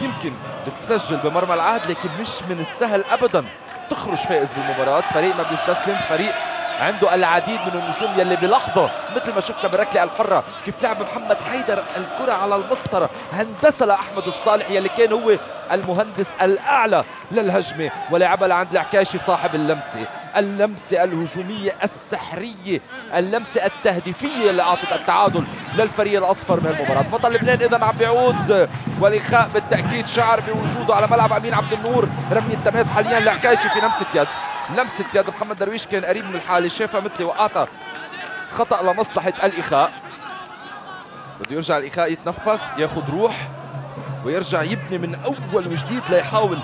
يمكن بتسجل بمرمى العهد لكن مش من السهل ابدا تخرج فائز بالمباراة. فريق ما بيستسلم فريق عنده العديد من النجوم يلي بلحظة مثل ما شفنا بالركلة الحرة كيف لعب محمد حيدر الكرة على المسطرة هندسة لأحمد الصالح يلي كان هو المهندس الأعلى للهجمة ولعبها لعند العكاشي صاحب اللمسة اللمسة الهجومية السحرية اللمسة التهديفية اللي أعطت التعادل للفريق الأصفر بهالمباراة بطل لبنان إذا عم بيعود والإخاء بالتأكيد شعر بوجوده على ملعب أمين عبد النور رمي التماس حاليا لعكاشي في لمسة يد. لمسة يد محمد درويش كان قريب من الحالة شافها مثلي وقعتها خطأ لمصلحة الإخاء. بده يرجع الإخاء يتنفس ياخذ روح ويرجع يبني من أول وجديد ليحاول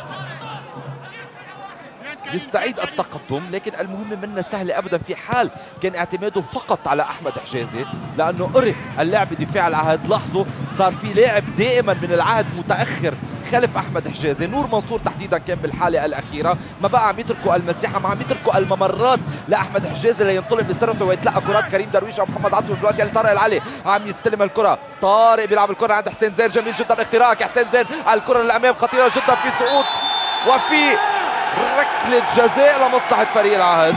يستعيد التقدم. لكن المهم منا سهلة أبدا في حال كان اعتماده فقط على أحمد حجازي لأنه قرئ اللاعب بدفاع العهد. لاحظوا صار في لاعب دائما من العهد متأخر خلف أحمد حجازي نور منصور تحديدا كان بالحالة الأخيرة ما بقى عم يتركوا المساحة ما عم يتركوا الممرات لأحمد حجازي لينطلق بسرعته ويتلقى كرات كريم درويش أو محمد عطوي دلوقتي يعني طارق العلي عم يستلم الكرة. طارق بيلعب الكرة عند حسين زين جميل جدا اختراق. حسين زين الكرة للأمام خطيرة جدا في سقوط وفي ركلة جزاء لمصلحة فريق العهد.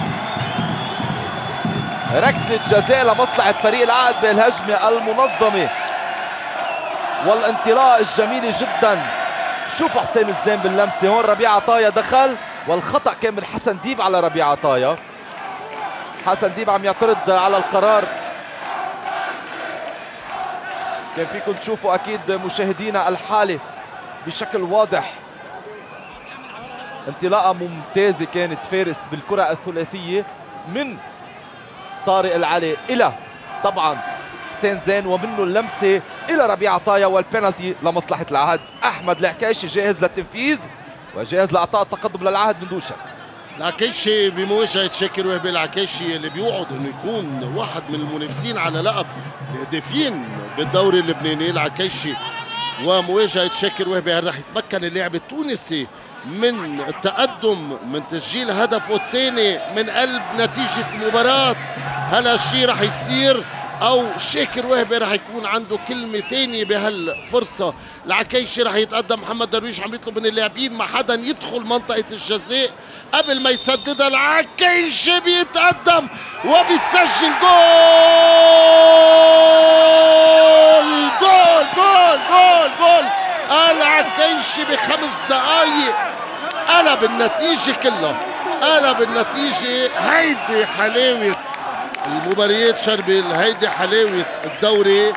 ركلة جزاء لمصلحة فريق العهد بالهجمة المنظمة والانطلاق الجميل جدا شوف حسين الزين باللمسه هون ربيع عطايا دخل والخطأ كان من حسن ديب على ربيع عطايا. حسن ديب عم يعترض على القرار. كان فيكم تشوفوا أكيد مشاهدينا الحاله بشكل واضح. انطلاقة ممتازة كانت فارس بالكرة الثلاثية من طارق العلي إلى طبعا حسين زين ومنه اللمسه إلى ربيع عطايا والبينالتي لمصلحة العهد. أحمد العكاشي جاهز للتنفيذ وجاهز لأعطاء التقدم للعهد من دون شك. العكيشي بمواجهة شاكر وهبي العكيشي اللي بيوعد إنه يكون واحد من المنافسين على لقب الهدافين بالدوري اللبناني. العكيشي ومواجهة شاكر وهبي هل رح يتمكن اللاعب التونسي من التقدم من تسجيل هدفه الثاني من قلب نتيجة المباراة هل هالشي رح يصير؟ أو شاكر وهبي رح يكون عنده كلمة ثانية بهالفرصة. العكيشي رح يتقدم. محمد درويش عم يطلب من اللاعبين ما حدا يدخل منطقة الجزاء. قبل ما يسددها العكيشي بيتقدم وبيسجل جول. جول جول جول جول. العكيشي بخمس دقائق قلب النتيجة كلها. قلب النتيجة هيدي حلاوة المباريات شربل هيدي حلاوة الدوري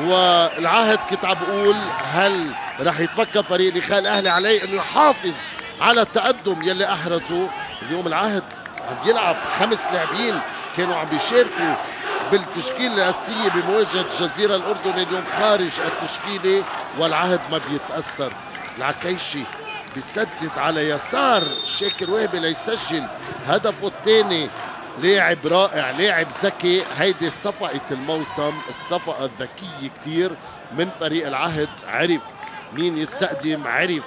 والعهد كنت عم بقول هل رح يتمكن فريق الاخاء الاهلي عليه إنه يحافظ على التقدم يلي أحرزه؟ اليوم العهد عم يلعب خمس لاعبين كانوا عم بيشاركوا بالتشكيلة الأساسية بمواجهة الجزيرة الأردن اليوم خارج التشكيلة والعهد ما بيتأثر. العكيشي بيسدد على يسار شاكر وهبي ليسجل هدفه الثاني لاعب رائع لاعب ذكي. هيدي صفقة الموسم الصفقة الذكية كتير من فريق العهد. عرف مين يستقدم عرف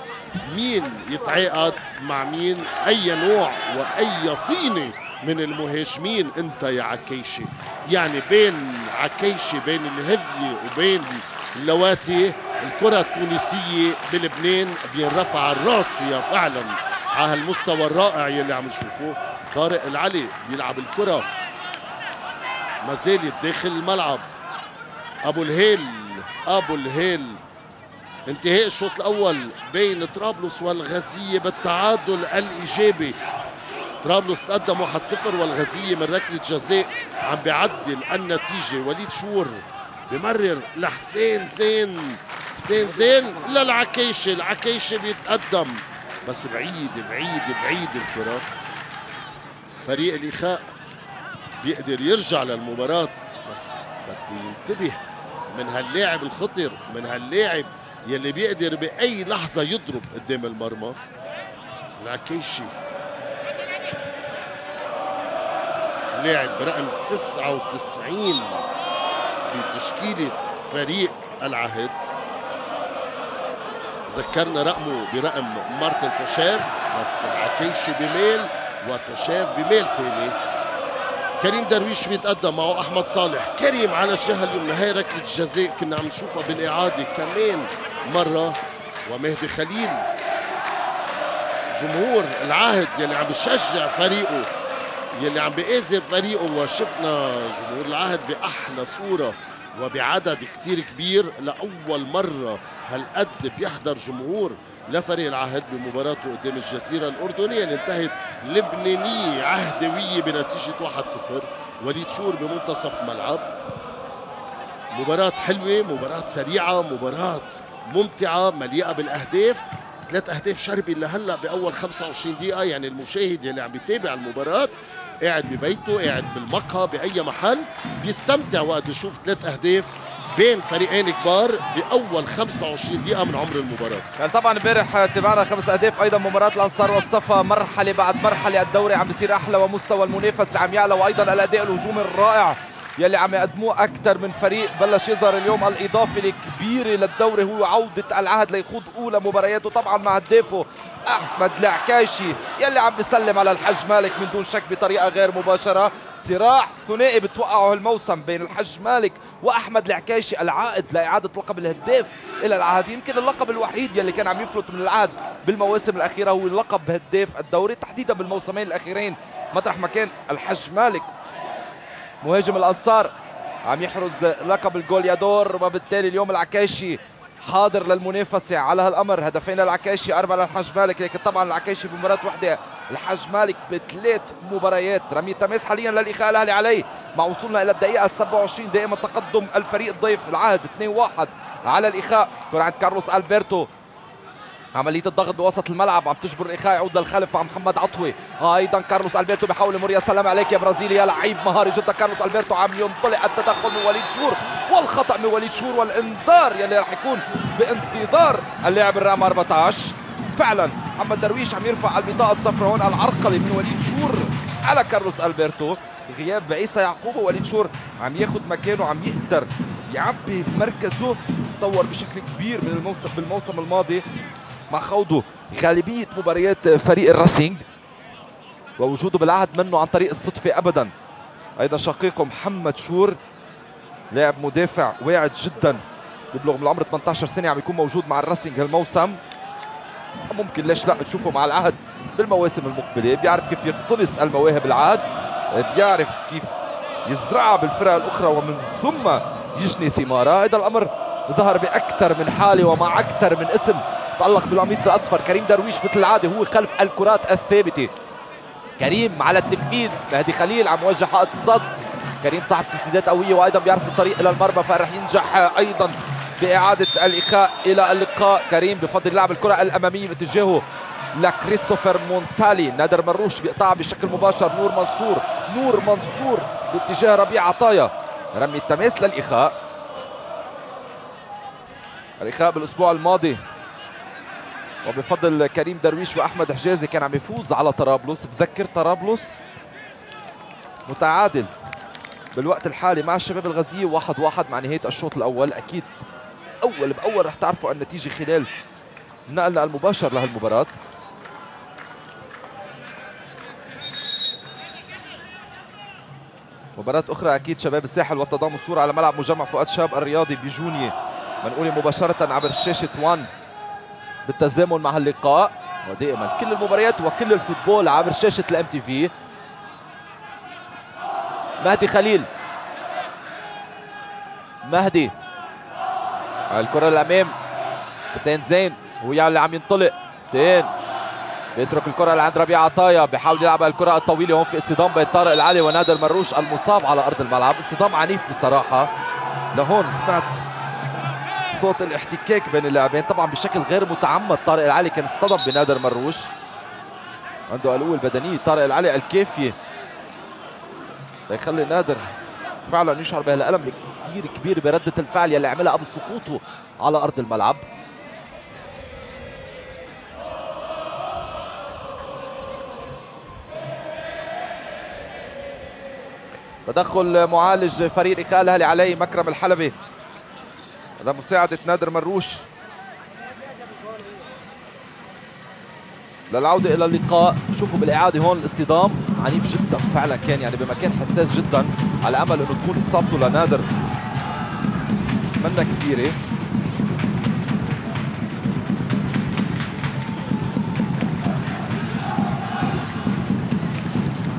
مين يتعاقد مع مين. أي نوع وأي طينة من المهاجمين أنت يا عكيشي. يعني بين عكيشي بين الهذية وبين اللواتي الكرة التونسية بلبنان بينرفع الراس فيها فعلا. على هالمستوى الرائع يلي عم نشوفه. طارق العلي بيلعب الكرة. ما زالت داخل الملعب. أبو الهيل أبو الهيل. انتهاء الشوط الأول بين طرابلس والغزيه بالتعادل الإيجابي. طرابلس تقدم 1-0 والغزيه من ركلة جزاء عم بيعدل النتيجة. وليد شور بمرر لحسين زين. حسين زين للعكيشة. العكيشة بيتقدم. بس بعيد بعيد بعيد الكرة. فريق الإخاء بيقدر يرجع للمباراة بس بده ينتبه من هاللاعب الخطر من هاللاعب يلي بيقدر بأي لحظة يضرب قدام المرمى. العكيشي لاعب برقم 99 بتشكيلة فريق العهد. ذكرنا رقمه برقم مارتن توشيف بس العكيشي بميل وتوشيف بميل تاني. كريم درويش بيتقدم معه أحمد صالح. كريم على الجهه اليمنى هي ركلة الجزاء كنا عم نشوفها بالإعادة كمان مرة. ومهدي خليل جمهور العهد يلي عم بشجع فريقه يلي عم بيآزر فريقه. وشفنا جمهور العهد بأحلى صورة. وبعدد كتير كبير لأول مرة هالقد بيحضر جمهور لفريق العهد بمباراته قدام الجزيرة الأردنية. اللي انتهت لبنانية عهدوية بنتيجة 1-0 وليد شور بمنتصف ملعب. مباراة حلوة مباراة سريعة مباراة ممتعة مليئة بالأهداف. ثلاث أهداف شربي لهلأ بأول 25 دقيقة. يعني المشاهد اللي عم بيتابع المباراة قاعد ببيته قاعد بالمقهى بأي محل. بيستمتع وقت بيشوف ثلاث أهداف بين فريقين كبار بأول 25 دقيقة من عمر المباراة. يعني طبعا امبارح تابعنا خمس أهداف أيضا مباراة الأنصار والصفا. مرحلة بعد مرحلة الدوري عم بيصير أحلى ومستوى المنافس عم يعلى وأيضا الأداء الهجومي الرائع. يلي عم يقدموه أكثر من فريق بلش يظهر اليوم الاضافه الكبيره للدوري هو عودة العهد ليخوض أولى مبارياته طبعا مع هدافه أحمد العكاشي يلي عم بيسلم على الحج مالك من دون شك بطريقة غير مباشرة. صراع ثنائي بتوقعه الموسم بين الحج مالك وأحمد العكاشي العائد لإعادة لقب الهداف إلى العهد. يمكن اللقب الوحيد يلي كان عم يفلت من العهد بالمواسم الأخيرة هو لقب هداف الدوري تحديدا بالموسمين الأخيرين. مطرح ما كان الحج مالك. مهاجم الأنصار عم يحرز لقب الجوليادور وبالتالي اليوم العكاشي حاضر للمنافسة على هالأمر. هدفين للعكاشي أربعة للحج مالك. لكن طبعا العكاشي بمباراة واحدة الحج مالك بثلاث مباريات. رمي التماس حاليا للإخاء الأهلي عليه. مع وصولنا إلى الدقيقة 27 دائما تقدم الفريق الضيف العهد 2-1 على الإخاء. كرة عند كارلوس ألبرتو. عملية الضغط بوسط الملعب عم تجبر الإخاء يعود للخلف مع محمد عطوي أيضا كارلوس ألبرتو بحاول يمر يا سلام عليك يا برازيلي يا لعيب مهاري جدا. كارلوس ألبرتو عم ينطلق التدخل من وليد شور والخطأ من وليد شور والإنذار يلي راح يكون بانتظار اللاعب الرقم 14 فعلا محمد درويش عم يرفع البطاقة الصفراء هون العرقله من وليد شور على كارلوس ألبرتو. غياب بعيسى يعقوب ووليد شور عم ياخذ مكانه عم يقدر يعبي مركزه تطور بشكل كبير من الموسم بالموسم الماضي. مع خوضه غالبية مباريات فريق الراسينج. ووجوده بالعهد منو عن طريق الصدفة أبدا. أيضا شقيقه محمد شور لاعب مدافع واعد جدا. بيبلغ من العمر 18 سنة عم يكون موجود مع الراسينج هالموسم. ممكن ليش لا تشوفه مع العهد بالمواسم المقبلة. بيعرف كيف يقتنص المواهب العهد. بيعرف كيف يزرعها بالفرق الأخرى ومن ثم يجني ثمارها هذا الأمر ظهر بأكثر من حالة ومع أكثر من اسم. تألق بالقميص الأصفر. كريم درويش مثل العادة هو خلف الكرات الثابتة. كريم على التنفيذ مهدي خليل عم وجه حائط الصد. كريم صاحب تسديدات قوية وأيضا بيعرف الطريق إلى المرمى فرح ينجح أيضا بإعادة الإخاء إلى اللقاء. كريم بفضل لعب الكرة الأمامية باتجاهه لكريستوفر مونتالي. نادر مروش بيقطعها بشكل مباشر. نور منصور نور منصور باتجاه ربيع عطايا. رمي التماس للإخاء الإخاء بالأسبوع الماضي. وبفضل كريم درويش وأحمد حجازي كان عم يفوز على طرابلس. بذكر طرابلس متعادل بالوقت الحالي مع الشباب الغازية واحد واحد مع نهاية الشوط الأول. أكيد أول بأول رح تعرفوا النتيجة خلال نقلنا المباشر لهالمباراة. مباراة أخرى أكيد شباب الساحل والتضامن صور على ملعب مجمع فؤاد شهاب الرياضي بجونية. منقولة مباشرة عبر شاشة One. بالتزامن مع اللقاء. ودائما كل المباريات وكل ال football عبر شاشة ال MTV. مهدي خليل. مهدي. الكرة للأمام. حسين زين. هو يعني اللي عم ينطلق. حسين. بيترك الكرة لعند ربيع عطايا. بيحاول يلعب الكرة الطويلة هون في اصطدام بين طارق العلي ونادر مروش المصاب على أرض الملعب. اصطدام عنيف بصراحة. لهون سمعت صوت الاحتكاك بين اللاعبين. طبعا بشكل غير متعمد طارق العلي كان اصطدم بنادر مروش. عنده القوه البدنيه طارق العلي الكافيه ليخلي نادر فعلا يشعر بهالالم كثير كبير بردة الفعل يلي عملها قبل سقوطه على أرض الملعب. تدخل معالج فريق إخاء الأهلي علي مكرم الحلبي. هذا مساعدة نادر مروش. للعودة إلى اللقاء. شوفوا بالإعادة هون الاصطدام. عنيف جدا فعلا كان يعني بمكان حساس جدا. على أمل أنه تكون إصابته لنادر منا كبيرة.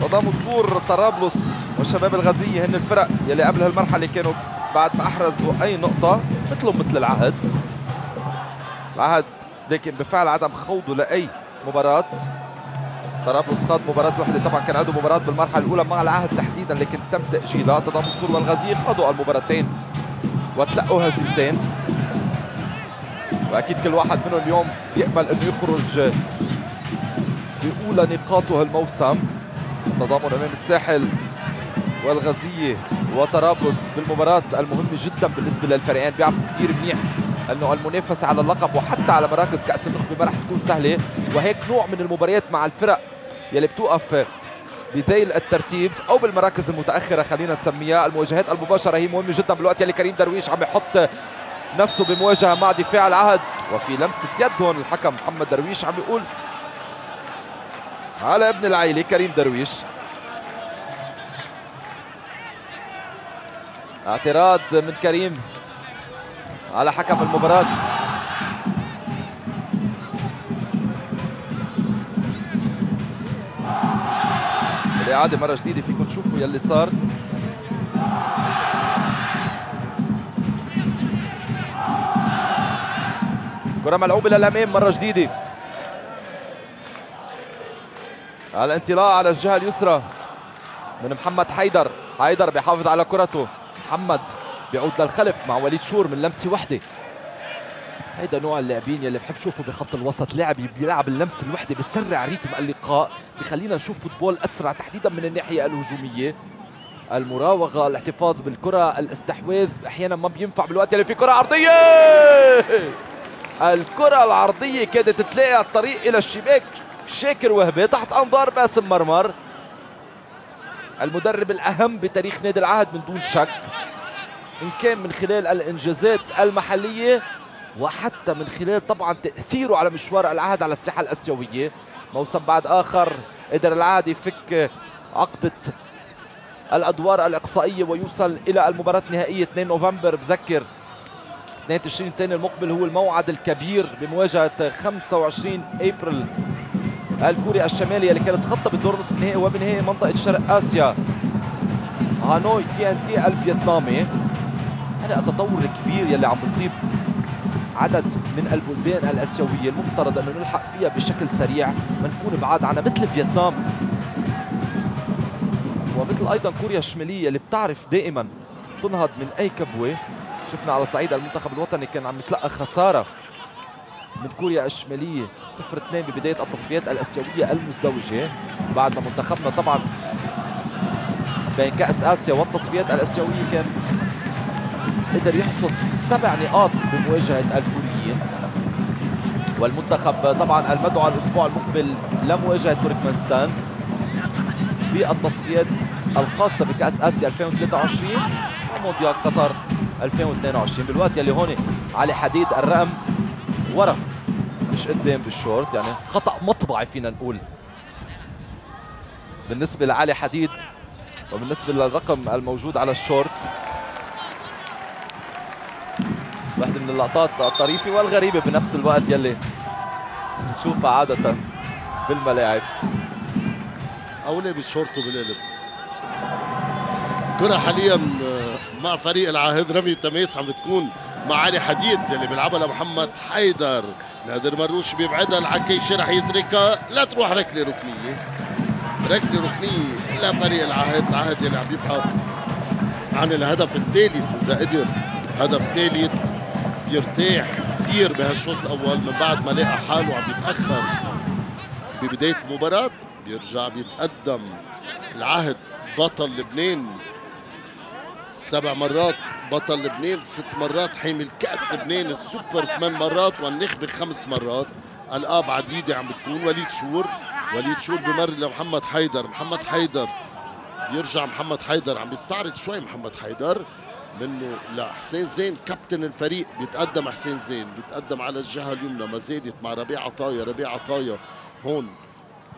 تضام صور طرابلس وشباب الغزية هن الفرق يلي قبل هالمرحلة كانوا بعد ما أحرزوا أي نقطة. مثلهم مثل العهد. العهد لكن بفعل عدم خوضه لأي مباراة. طرابلس خاض مباراة واحدة. طبعا كان عنده مباراة بالمرحلة الأولى مع العهد تحديدا لكن تم تأجيلها تضام الصور والغزية خاضوا المباراتين وتلقوا هزيمتين. وأكيد كل واحد منهم اليوم بيقبل إنه يخرج بأولى نقاطه هالموسم. تضامن أمام الساحل. والغزيه وطرابلس بالمباراة المهمة جدا بالنسبة للفريقين. بيعرفوا كثير منيح إنه المنافسة على اللقب وحتى على مراكز كأس النخبه ما رح تكون سهلة. وهيك نوع من المباريات مع الفرق يلي بتوقف بذيل الترتيب أو بالمراكز المتأخرة خلينا نسميها. المواجهات المباشرة هي مهمة جدا بالوقت يلي كريم درويش عم يحط نفسه بمواجهة مع دفاع العهد. وفي لمسة يد هون الحكم محمد درويش عم بيقول على ابن العيلة كريم درويش اعتراض من كريم على حكم المباراة. الإعادة مرة جديدة فيكم تشوفوا يلي صار. كرة ملعوبة للأمام مرة جديدة. الانطلاق على الجهة اليسرى من محمد حيدر. حيدر بيحافظ على كرته. محمد بيعود للخلف مع وليد شور من لمسة وحدة. هيدا نوع اللاعبين يلي بحب شوفه بخط الوسط. لاعب بيلعب اللمسة الوحدة بيسرع ريتم اللقاء بخلينا نشوف فوتبول أسرع تحديدا من الناحية الهجومية. المراوغة الاحتفاظ بالكرة الاستحواذ أحيانا ما بينفع بالوقت اللي في كرة عرضية. الكرة العرضية كادت تلاقي الطريق إلى الشباك. شاكر وهبي تحت أنظار باسم مرمر. المدرب الأهم بتاريخ نادي العهد من دون شك. إن كان من خلال الإنجازات المحلية وحتى من خلال طبعا تأثيره على مشوار العهد على الساحة الأسيوية. موسم بعد آخر قدر العهد يفك عقدة الأدوار الإقصائية ويوصل إلى المباراة النهائية 2 نوفمبر. بذكر 22 تاني المقبل هو الموعد الكبير بمواجهة 25 أبريل. الكوري الشمالي اللي كان تخطى بالدور نصف النهائي وبنهائي منطقة شرق آسيا. هانوي تي إن تي الفيتنامي. هلا التطور الكبير يلي عم بيصيب عدد من البلدان الآسيوية المفترض أنه نلحق فيها بشكل سريع ما نكون بعاد عنها مثل فيتنام. ومثل أيضا كوريا الشمالية اللي بتعرف دائما تنهض من أي كبوة. شفنا على صعيد المنتخب الوطني كان عم يتلقى خسارة. من كوريا الشمالية 0 2 ببداية التصفيات الآسيوية المزدوجة. بعد ما منتخبنا طبعا بين كأس آسيا والتصفيات الآسيوية كان قدر يحصد سبع نقاط بمواجهة الكوريين. والمنتخب طبعا المدعو الأسبوع المقبل لمواجهة تركمانستان بالتصفيات الخاصة بكأس آسيا 2023 ومونديال قطر 2022 بالوقت يلي هون علي حديد الرقم ورا. مش قدام بالشورت يعني خطأ مطبعي فينا نقول. بالنسبة لعلي حديد وبالنسبة للرقم الموجود على الشورت واحدة من اللقطات الطريفة والغريبة بنفس الوقت يلي نشوفها عادة بالملاعب. أولى بالشورت وبالقلب. كرة حاليا مع فريق العاهد رمي التماس عم بتكون مع علي حديد يلي بيلعبها لمحمد حيدر. نادر مروش بيبعدها العكيشي رح يتركها. لا تروح ركلة ركنية. ركلة ركنية. لفريق العهد العهد يلي عم يبحث عن الهدف الثالث. إذا قدر هدف ثالث بيرتاح كثير بهالشوط الأول. من بعد ما لقى حاله عم يتأخر ببداية المباراة بيرجع بيتقدم. العهد بطل لبنان. سبع مرات بطل لبنان ست مرات حامل كأس لبنان السوبر ثمان مرات والنخبة خمس مرات. ألقاب عديدة عم بتكون وليد شور وليد شور بمر لمحمد حيدر. محمد حيدر بيرجع محمد حيدر. عم بيستعرض شوي محمد حيدر منه لحسين زين كابتن الفريق. بيتقدم حسين زين بيتقدم على الجهة اليمنى. ما زالت مع ربيع عطايا. ربيع عطايا هون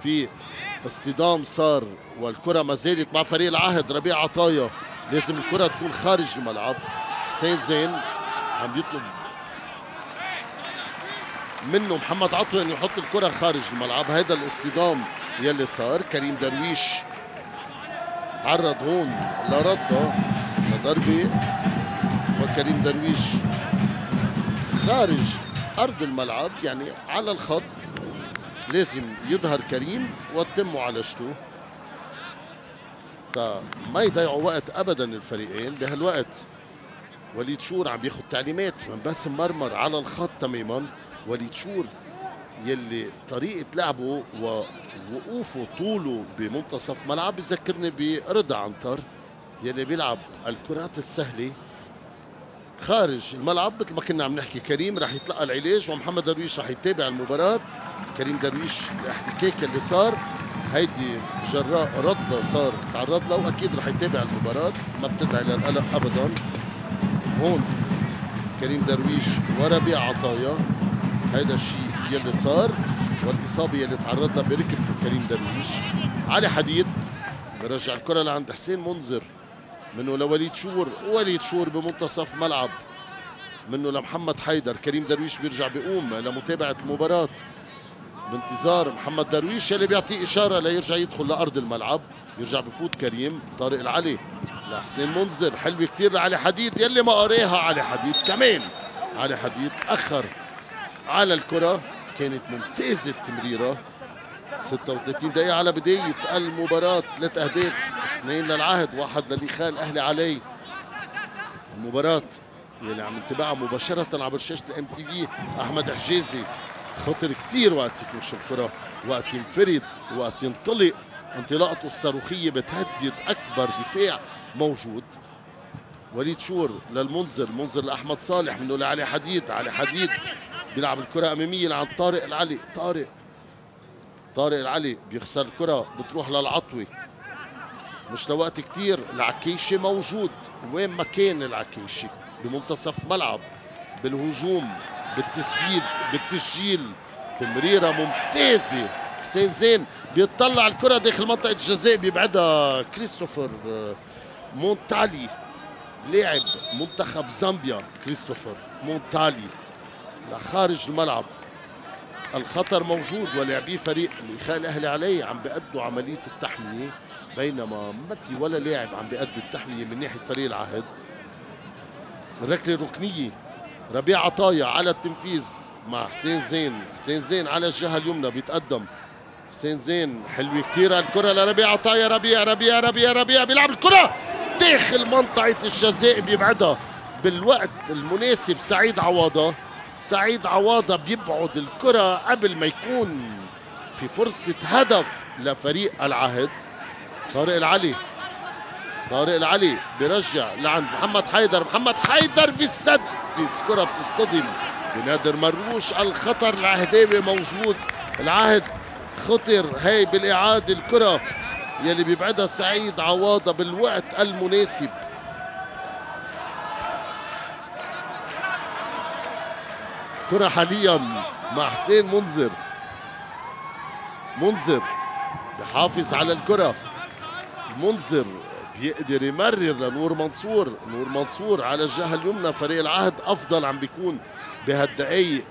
في اصطدام صار والكرة ما زالت مع فريق العهد. ربيع عطايا لازم الكرة تكون خارج الملعب. حسين زين عم يطلب منه محمد عطوة إنه يحط الكرة خارج الملعب. هذا الاصطدام يلي صار. كريم درويش تعرض هون لردة لضربة. وكريم درويش خارج أرض الملعب. يعني على الخط لازم يظهر كريم وتتم معالجته. ما يضيعوا وقت ابدا الفريقين بهالوقت وليد شور عم بياخذ تعليمات من باسم مرمر على الخط تماما. وليد شور يلي طريقة لعبه ووقوفه طوله بمنتصف ملعب بذكرني برضا عنتر يلي بيلعب الكرات السهلة. خارج الملعب مثل ما كنا عم نحكي كريم رح يتلقى العلاج ومحمد درويش رح يتابع المباراة. كريم درويش الاحتكاك اللي صار. هيدي جراء ردة صار تعرض له واكيد رح يتابع المباراة ما بتدعي للقلق ابدا. هون كريم درويش وربيع عطايا هيدا الشيء يلي صار والإصابة يلي تعرض لها بركبته كريم درويش. علي حديد برجع الكرة لعند حسين منذر منه لوليد شور وليد شور بمنتصف ملعب منه لمحمد حيدر. كريم درويش بيرجع بيقوم لمتابعة المباراه بانتظار محمد درويش اللي بيعطي إشارة ليرجع يدخل لأرض الملعب. يرجع بفوت كريم طارق العلي لحسين منذر. حلوة كثير لعلي حديد يلي ما قريها علي حديد. كمان علي حديد أخر على الكرة كانت ممتازة التمريرة. 36 دقيقة على بداية المباراة. ثلاث أهداف اثنين للعهد واحد للإخاء الأهلي علي. المباراة يلي عم نتابعها مباشرة عبر شاشة الإم تي في أحمد حجازي. خطر كثير وقت يكون الكرة وقت ينفرد وقت ينطلق. انطلاقته الصاروخية بتهدد أكبر دفاع موجود. وليد شور للمنذر منذر لأحمد صالح منه لعلي حديد. علي حديد بيلعب الكرة أمامية لعند طارق العلي. طارق طارق العلي بيخسر الكرة بتروح للعطوي مش لوقت كتير العكيشة موجود. وين ما كان العكيشة بمنتصف ملعب بالهجوم. بالتسديد بالتسجيل. تمريرة ممتازة. حسين زين بيطلع الكرة داخل منطقة الجزاء بيبعدها كريستوفر آه، مونتالي. لاعب منتخب زامبيا كريستوفر مونتالي. لخارج الملعب. الخطر موجود ولاعبي فريق الاخاء الاهلي عليه عم بيأدوا عملية التحمية بينما ما في ولا لاعب عم بيأدي التحمية من ناحية فريق العهد. ركلة ركنية. ربيع عطايا على التنفيذ مع حسين زين. حسين زين على الجهة اليمنى بيتقدم. حسين زين حلوة كثير الكرة لربيع عطايا. ربيع ربيع ربيع ربيع بيلعب الكرة داخل منطقة الجزاء بيبعدها. بالوقت المناسب سعيد عواضة. سعيد عواضة بيبعد الكرة قبل ما يكون في فرصة هدف لفريق العهد. طارق العلي طارق العلي بيرجع لعند محمد حيدر. محمد حيدر بيسدد كرة بتصطدم بنادر مروش الخطر العهداوي موجود. العهد خطر هي بالإعادة الكرة يلي بيبعدها سعيد عواضة بالوقت المناسب. كرة حاليا مع حسين منذر. منذر بحافظ على الكرة. منذر بيقدر يمرر لنور منصور. نور منصور على الجهة اليمنى فريق العهد أفضل عم بيكون بهالدقايق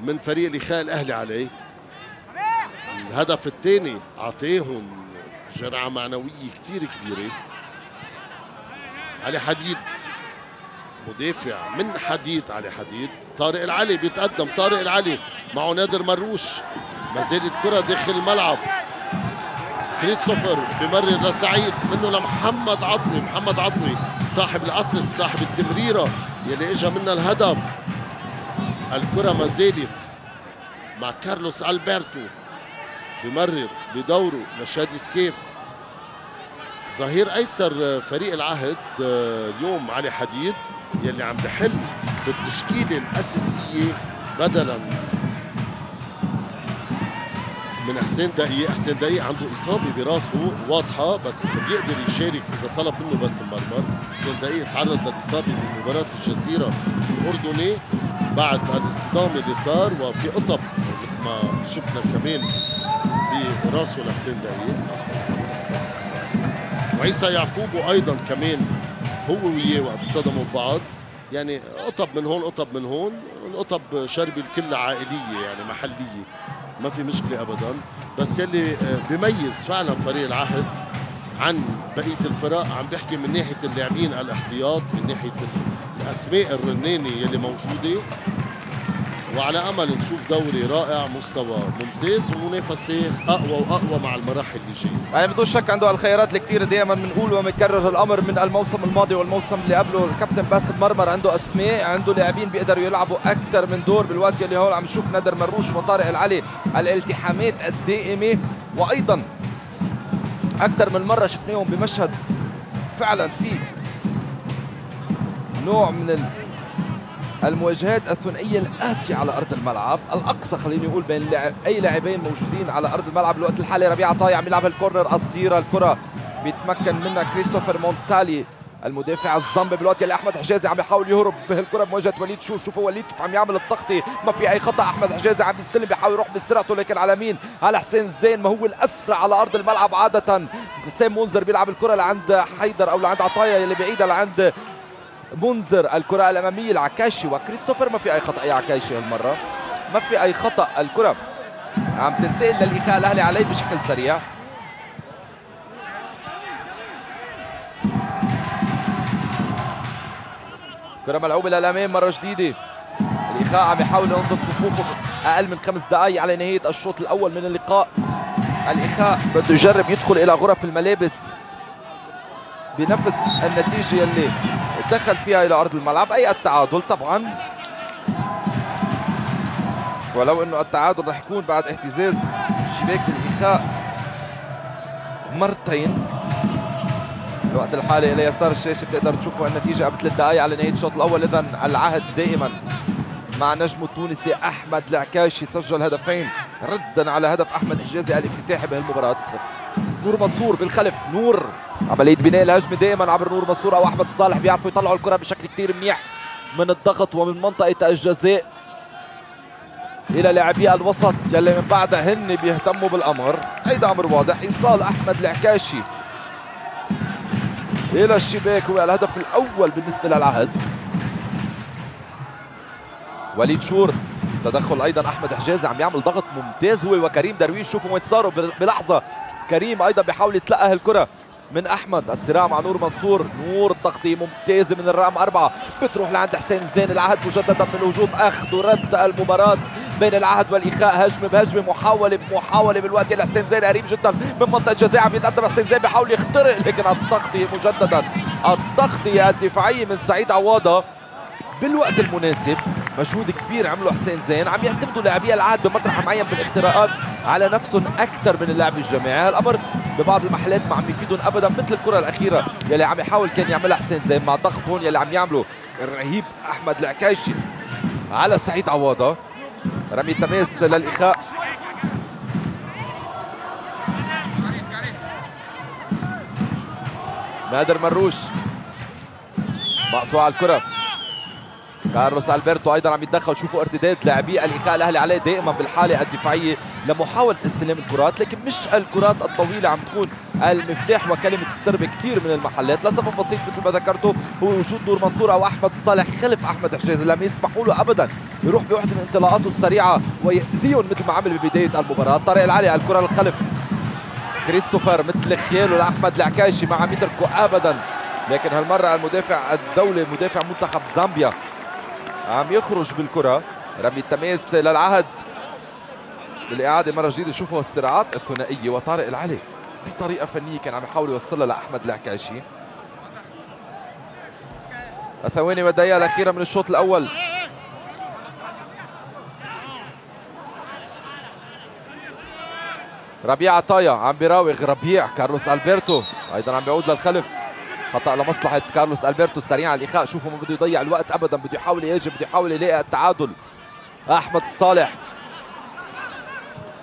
من فريق الاخاء الاهلي عليه. الهدف الثاني أعطيهم جرعة معنوية كثير كبيرة. علي حديد مدافع من حديد علي حديد. طارق العلي بيتقدم طارق العلي معه نادر مروش. ما زالت كرة داخل الملعب. كريستوفر بمرر لسعيد منه لمحمد عطوي. محمد عطوي صاحب الأسس صاحب التمريرة يلي اجى منها الهدف. الكرة ما زالت مع كارلوس ألبرتو بمرر بدوره لشادي سكيف. ظهير أيسر فريق العهد آه، اليوم علي حديد يلي عم بحل بالتشكيلة الأساسية بدلا. من حسين دقيق حسين دقيق عنده إصابة براسه واضحة بس بيقدر يشارك إذا طلب منه بس مرمر حسين دقيق تعرض للإصابة بمباراة الجزيرة الأردني بعد الاصطدام اللي صار وفي قطب مثل ما شفنا كمان براسه لحسين دقيق وعيسى يعقوب أيضا كمان هو وياه وقت اصطدموا ببعض. يعني قطب من هون قطب من هون القطب شربي الكل عائلية يعني محلية. ما في مشكلة ابدا. بس يلي آه، بيميز فعلا فريق العهد عن بقية الفرق عم بحكي من ناحية اللاعبين الاحتياط من ناحية الأسماء الرنانه يلي موجودة. وعلى أمل نشوف دوري رائع مستوى ممتاز ومنافسة أقوى وأقوى مع المراحل اللي جاية. يعني بدون شك عنده الخيارات الكثير دائما بنقول وبنكرر الأمر من الموسم الماضي والموسم اللي قبله. الكابتن باسم مرمر عنده أسماء عنده لاعبين بيقدروا يلعبوا أكثر من دور بالوقت يلي هون عم نشوف نادر مروش وطارق العلي. الالتحامات الدائمة وأيضا أكثر من مرة شفناهم بمشهد فعلا في نوع من المواجهات الثنائية القاسيه على أرض الملعب. الأقصى خليني أقول بين لاعب أي لاعبين موجودين على أرض الملعب بالوقت الحالي. ربيع طاي عم يلعب الكورنر قصيره الكرة بيتمكن منها كريستوفر مونتالي المدافع الزنب بالوقت اللي أحمد حجازي عم يحاول يهرب بهالكره بمواجهة وليد شو. شوفوا وليد كيف عم يعمل التغطيه ما في أي خطأ. أحمد حجازي عم يستلم بيحاول يروح بسرعته. لكن على مين؟ على حسين زين. ما هو الأسرع على أرض الملعب عادة. حسين منذر بيلعب الكرة لعند حيدر أو لعند عطايا اللي بعيدة لعند منذر الكرة الأمامية لعكاشي وكريستوفر ما في أي خطأ يا عكاشي هالمرة. ما في أي خطأ الكرة. عم تنتقل للإيخاء الأهلي عليه بشكل سريع. كرة ملعوبة للأمام مرة جديدة. الإيخاء عم يحاول ينضم صفوفه أقل من خمس دقائق على نهاية الشوط الأول من اللقاء. الإيخاء بده يجرب يدخل إلى غرف الملابس بنفس النتيجة اللي دخل فيها إلى أرض الملعب. أي التعادل طبعا. ولو أنه التعادل رح يكون بعد اهتزاز شباك الإخاء مرتين. الوقت الحالي إلى يسار الشاشة بتقدر تشوفوا النتيجة قبل ثلاث دقائق على نهاية الشوط الأول. إذا العهد دائما مع نجمه التونسي أحمد العكاشي. سجل هدفين ردا على هدف أحمد حجازي الافتتاحي بهالمباراة. نور منصور بالخلف. نور. عملية بناء الهجمة دائما عبر نور منصور أو أحمد الصالح بيعرفوا يطلعوا الكرة بشكل كثير منيح من الضغط ومن منطقة الجزاء. إلى لاعبي الوسط يلي من بعدها هن بيهتموا بالأمر. هيدا أمر واضح. إيصال أحمد العكاشي. إلى الشباك هو الهدف الأول بالنسبة للعهد. وليد شور. تدخل أيضا أحمد حجازي عم يعمل ضغط ممتاز هو وكريم درويش. شوفوا وين صاروا بلحظة. كريم أيضا بيحاول يتلقى هالكرة من أحمد. الصراع مع نور منصور. نور التغطيه ممتازه من الرقم أربعة. بتروح لعند حسين زين العهد مجددا من الهجوم. أخذ ورد المباراة بين العهد والإخاء. هجمه بهجمه محاولة بمحاوله بالوقت اللي حسين زين. قريب جدا من منطقة الجزاء عم يتقدم. حسين زين بيحاول يخترق لكن التغطية مجددا. التغطية الدفاعية من سعيد عواضه بالوقت المناسب. مجهود كبير عمله حسين زين. عم يعتمدوا لاعبي العهد بمطرح معين بالاختراقات على نفسهم أكثر من اللعب الجماعي الأمر ببعض المحلات ما عم يفيدهم ابدا مثل الكرة الأخيرة يلي عم يحاول كان يعملها حسين زين مع ضغط هون يلي عم يعمله الرهيب أحمد العكايشي. على سعيد عواضه رمي تماس للإخاء. نادر مروش. مقطوع الكرة. كارلوس ألبرتو أيضا عم يتدخل. شوفوا ارتداد لاعبي الإخاء الأهلي عليه دائما بالحالة الدفاعية لمحاولة استلام الكرات لكن مش الكرات الطويلة عم تكون المفتاح وكلمة السر بكثير من المحلات. لسبب بسيط مثل ما ذكرته هو وجود نور منصور أو أحمد الصالح خلف أحمد حجازي لم يسمحوا له ابدا يروح بوحدة من انطلاقاته السريعة ويأذيهم مثل ما عمل ببداية المباراة. طارق العلي الكرة للخلف. كريستوفر مثل خياله لأحمد العكايشي ما عم يتركوا ابدا. لكن هالمرة المدافع الدولي مدافع منتخب زامبيا عم يخرج بالكرة. رمي التماس للعهد. بالإعادة مرة جديدة. شوفوا الصراعات الثنائية وطارق العلي بطريقة فنية كان عم يحاول يوصلها لأحمد العكاشي. الثواني والدقيقه الأخيرة من الشوط الأول. ربيع عطايا عم بيراوغ. ربيع كارلوس ألبرتو. أيضا عم بيعود للخلف. خطأ لمصلحة كارلوس ألبرتو سريع الايقاع شوفوا ما بده يضيع الوقت ابدا بده يحاول يهاجم بده يحاول يلاقي التعادل. أحمد الصالح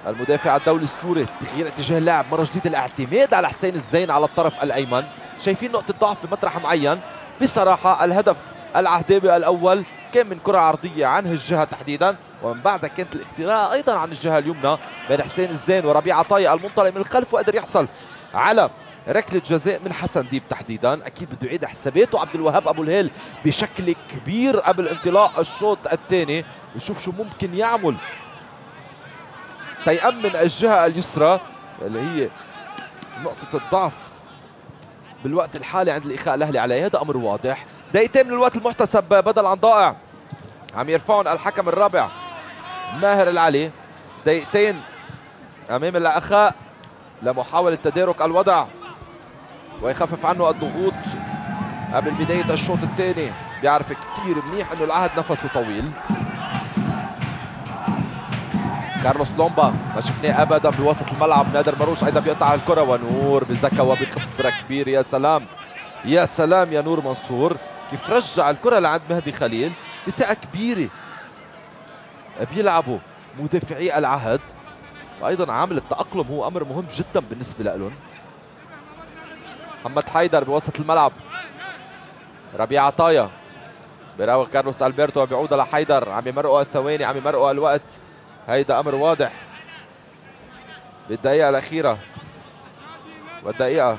المدافع الدولي السوري تغيير اتجاه اللعب مرة جديدة الاعتماد على حسين الزين على الطرف الأيمن. شايفين نقطة ضعف بمطرح معين. بصراحة الهدف العهدابي الأول كان من كرة عرضية عن هالجهه تحديدا ومن بعدها كانت الاختراع أيضا عن الجهة اليمنى بين حسين الزين وربيع عطايا المنطلق من الخلف وقدر يحصل على ركلة جزاء من حسن ديب تحديدا. أكيد بده يعيد حساباته. عبد الوهاب أبو الهيل بشكل كبير قبل انطلاق الشوط الثاني. وشوف شو ممكن يعمل. تيأمن الجهة اليسرى اللي هي نقطة الضعف بالوقت الحالي عند الإخاء الأهلي عليه هذا أمر واضح. دقيقتين من الوقت المحتسب بدل عن ضائع. عم يرفعون الحكم الرابع ماهر العلي. دقيقتين أمام الأخاء لمحاولة تدارك الوضع. ويخفف عنه الضغوط. قبل بداية الشوط الثاني بيعرف كثير منيح إنه العهد نفسه طويل. كارلوس لومبا ما شفناه ابدا بوسط الملعب. نادر مروش أيضا بيقطع الكرة ونور بذكاء وبخبرة كبير يا سلام يا سلام يا نور منصور. كيف رجع الكرة لعند مهدي خليل؟ بثقه كبيرة. بيلعبوا مدافعي العهد. وأيضا عامل التأقلم هو أمر مهم جدا بالنسبة لهم محمد حيدر بوسط الملعب. ربيع عطايا. بيراوغ كارلوس ألبرتو بيعود لحيدر عم يمرقوا الثواني عم يمرقوا الوقت. هيدا أمر واضح. بالدقيقة الأخيرة. والدقيقة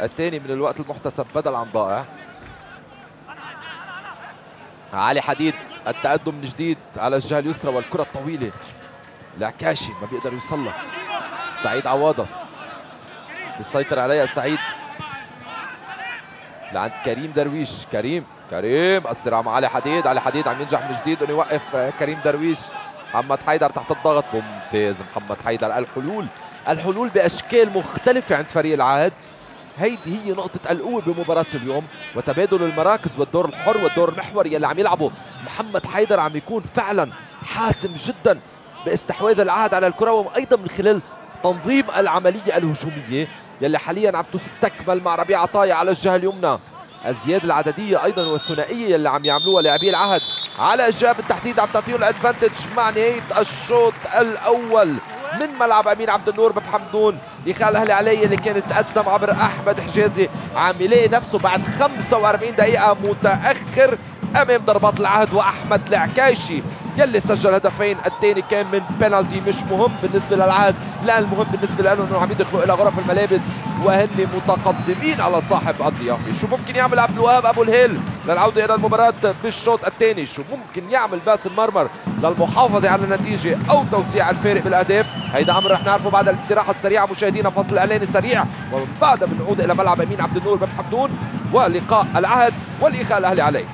الثاني من الوقت المحتسب بدل عن ضائع. علي حديد التقدم من جديد على الجهة اليسرى والكرة الطويلة. العكاشي ما بيقدر يوصل لها سعيد عواضه بيسيطر عليها سعيد. لعند كريم درويش. كريم كريم الصراع مع علي حديد. علي حديد عم ينجح من جديد إنه يوقف كريم درويش. محمد حيدر تحت الضغط. ممتاز. محمد حيدر الحلول الحلول بأشكال مختلفة عند فريق العهد هيدي هي نقطة القوة بمباراة اليوم وتبادل المراكز والدور الحر والدور المحوري اللي عم يلعبه محمد حيدر عم يكون فعلا حاسم جدا باستحواذ العهد على الكرة وأيضا من خلال تنظيم العملية الهجومية. يلي حاليا عم تستكمل مع ربيع عطايا على الجهة اليمنى. الزيادة العددية أيضا والثنائية اللي عم يعملوها لاعبي العهد. على الجهة بالتحديد عم تعطيه الأدفانتج مع نهاية الشوط الأول من ملعب أمين عبد النور بحمدون يخال الاهلي علي اللي كان تقدم عبر أحمد حجازي. عم يلاقي نفسه بعد 45 دقيقة متأخر أمام ضربات العهد وأحمد العكايشي يلي سجل هدفين الثاني كان من بينالتي مش مهم بالنسبة للعهد لا المهم بالنسبة لهم انه عم يدخلوا إلى غرف الملابس وهن متقدمين على صاحب الضيافة. شو ممكن يعمل عبد الوهاب أبو الهيل؟ للعودة إلى المباراة بالشوط الثاني. شو ممكن يعمل باسم مرمر للمحافظة على النتيجة أو توسيع الفارق بالأهداف؟ هيدا أمر رح نعرفه بعد الاستراحة السريعة. مشاهدينا فصل إعلاني سريع. ومن بعدها بنعود إلى ملعب أمين عبد النور بن حمدون. ولقاء العهد والإخاء الأهلي عليه.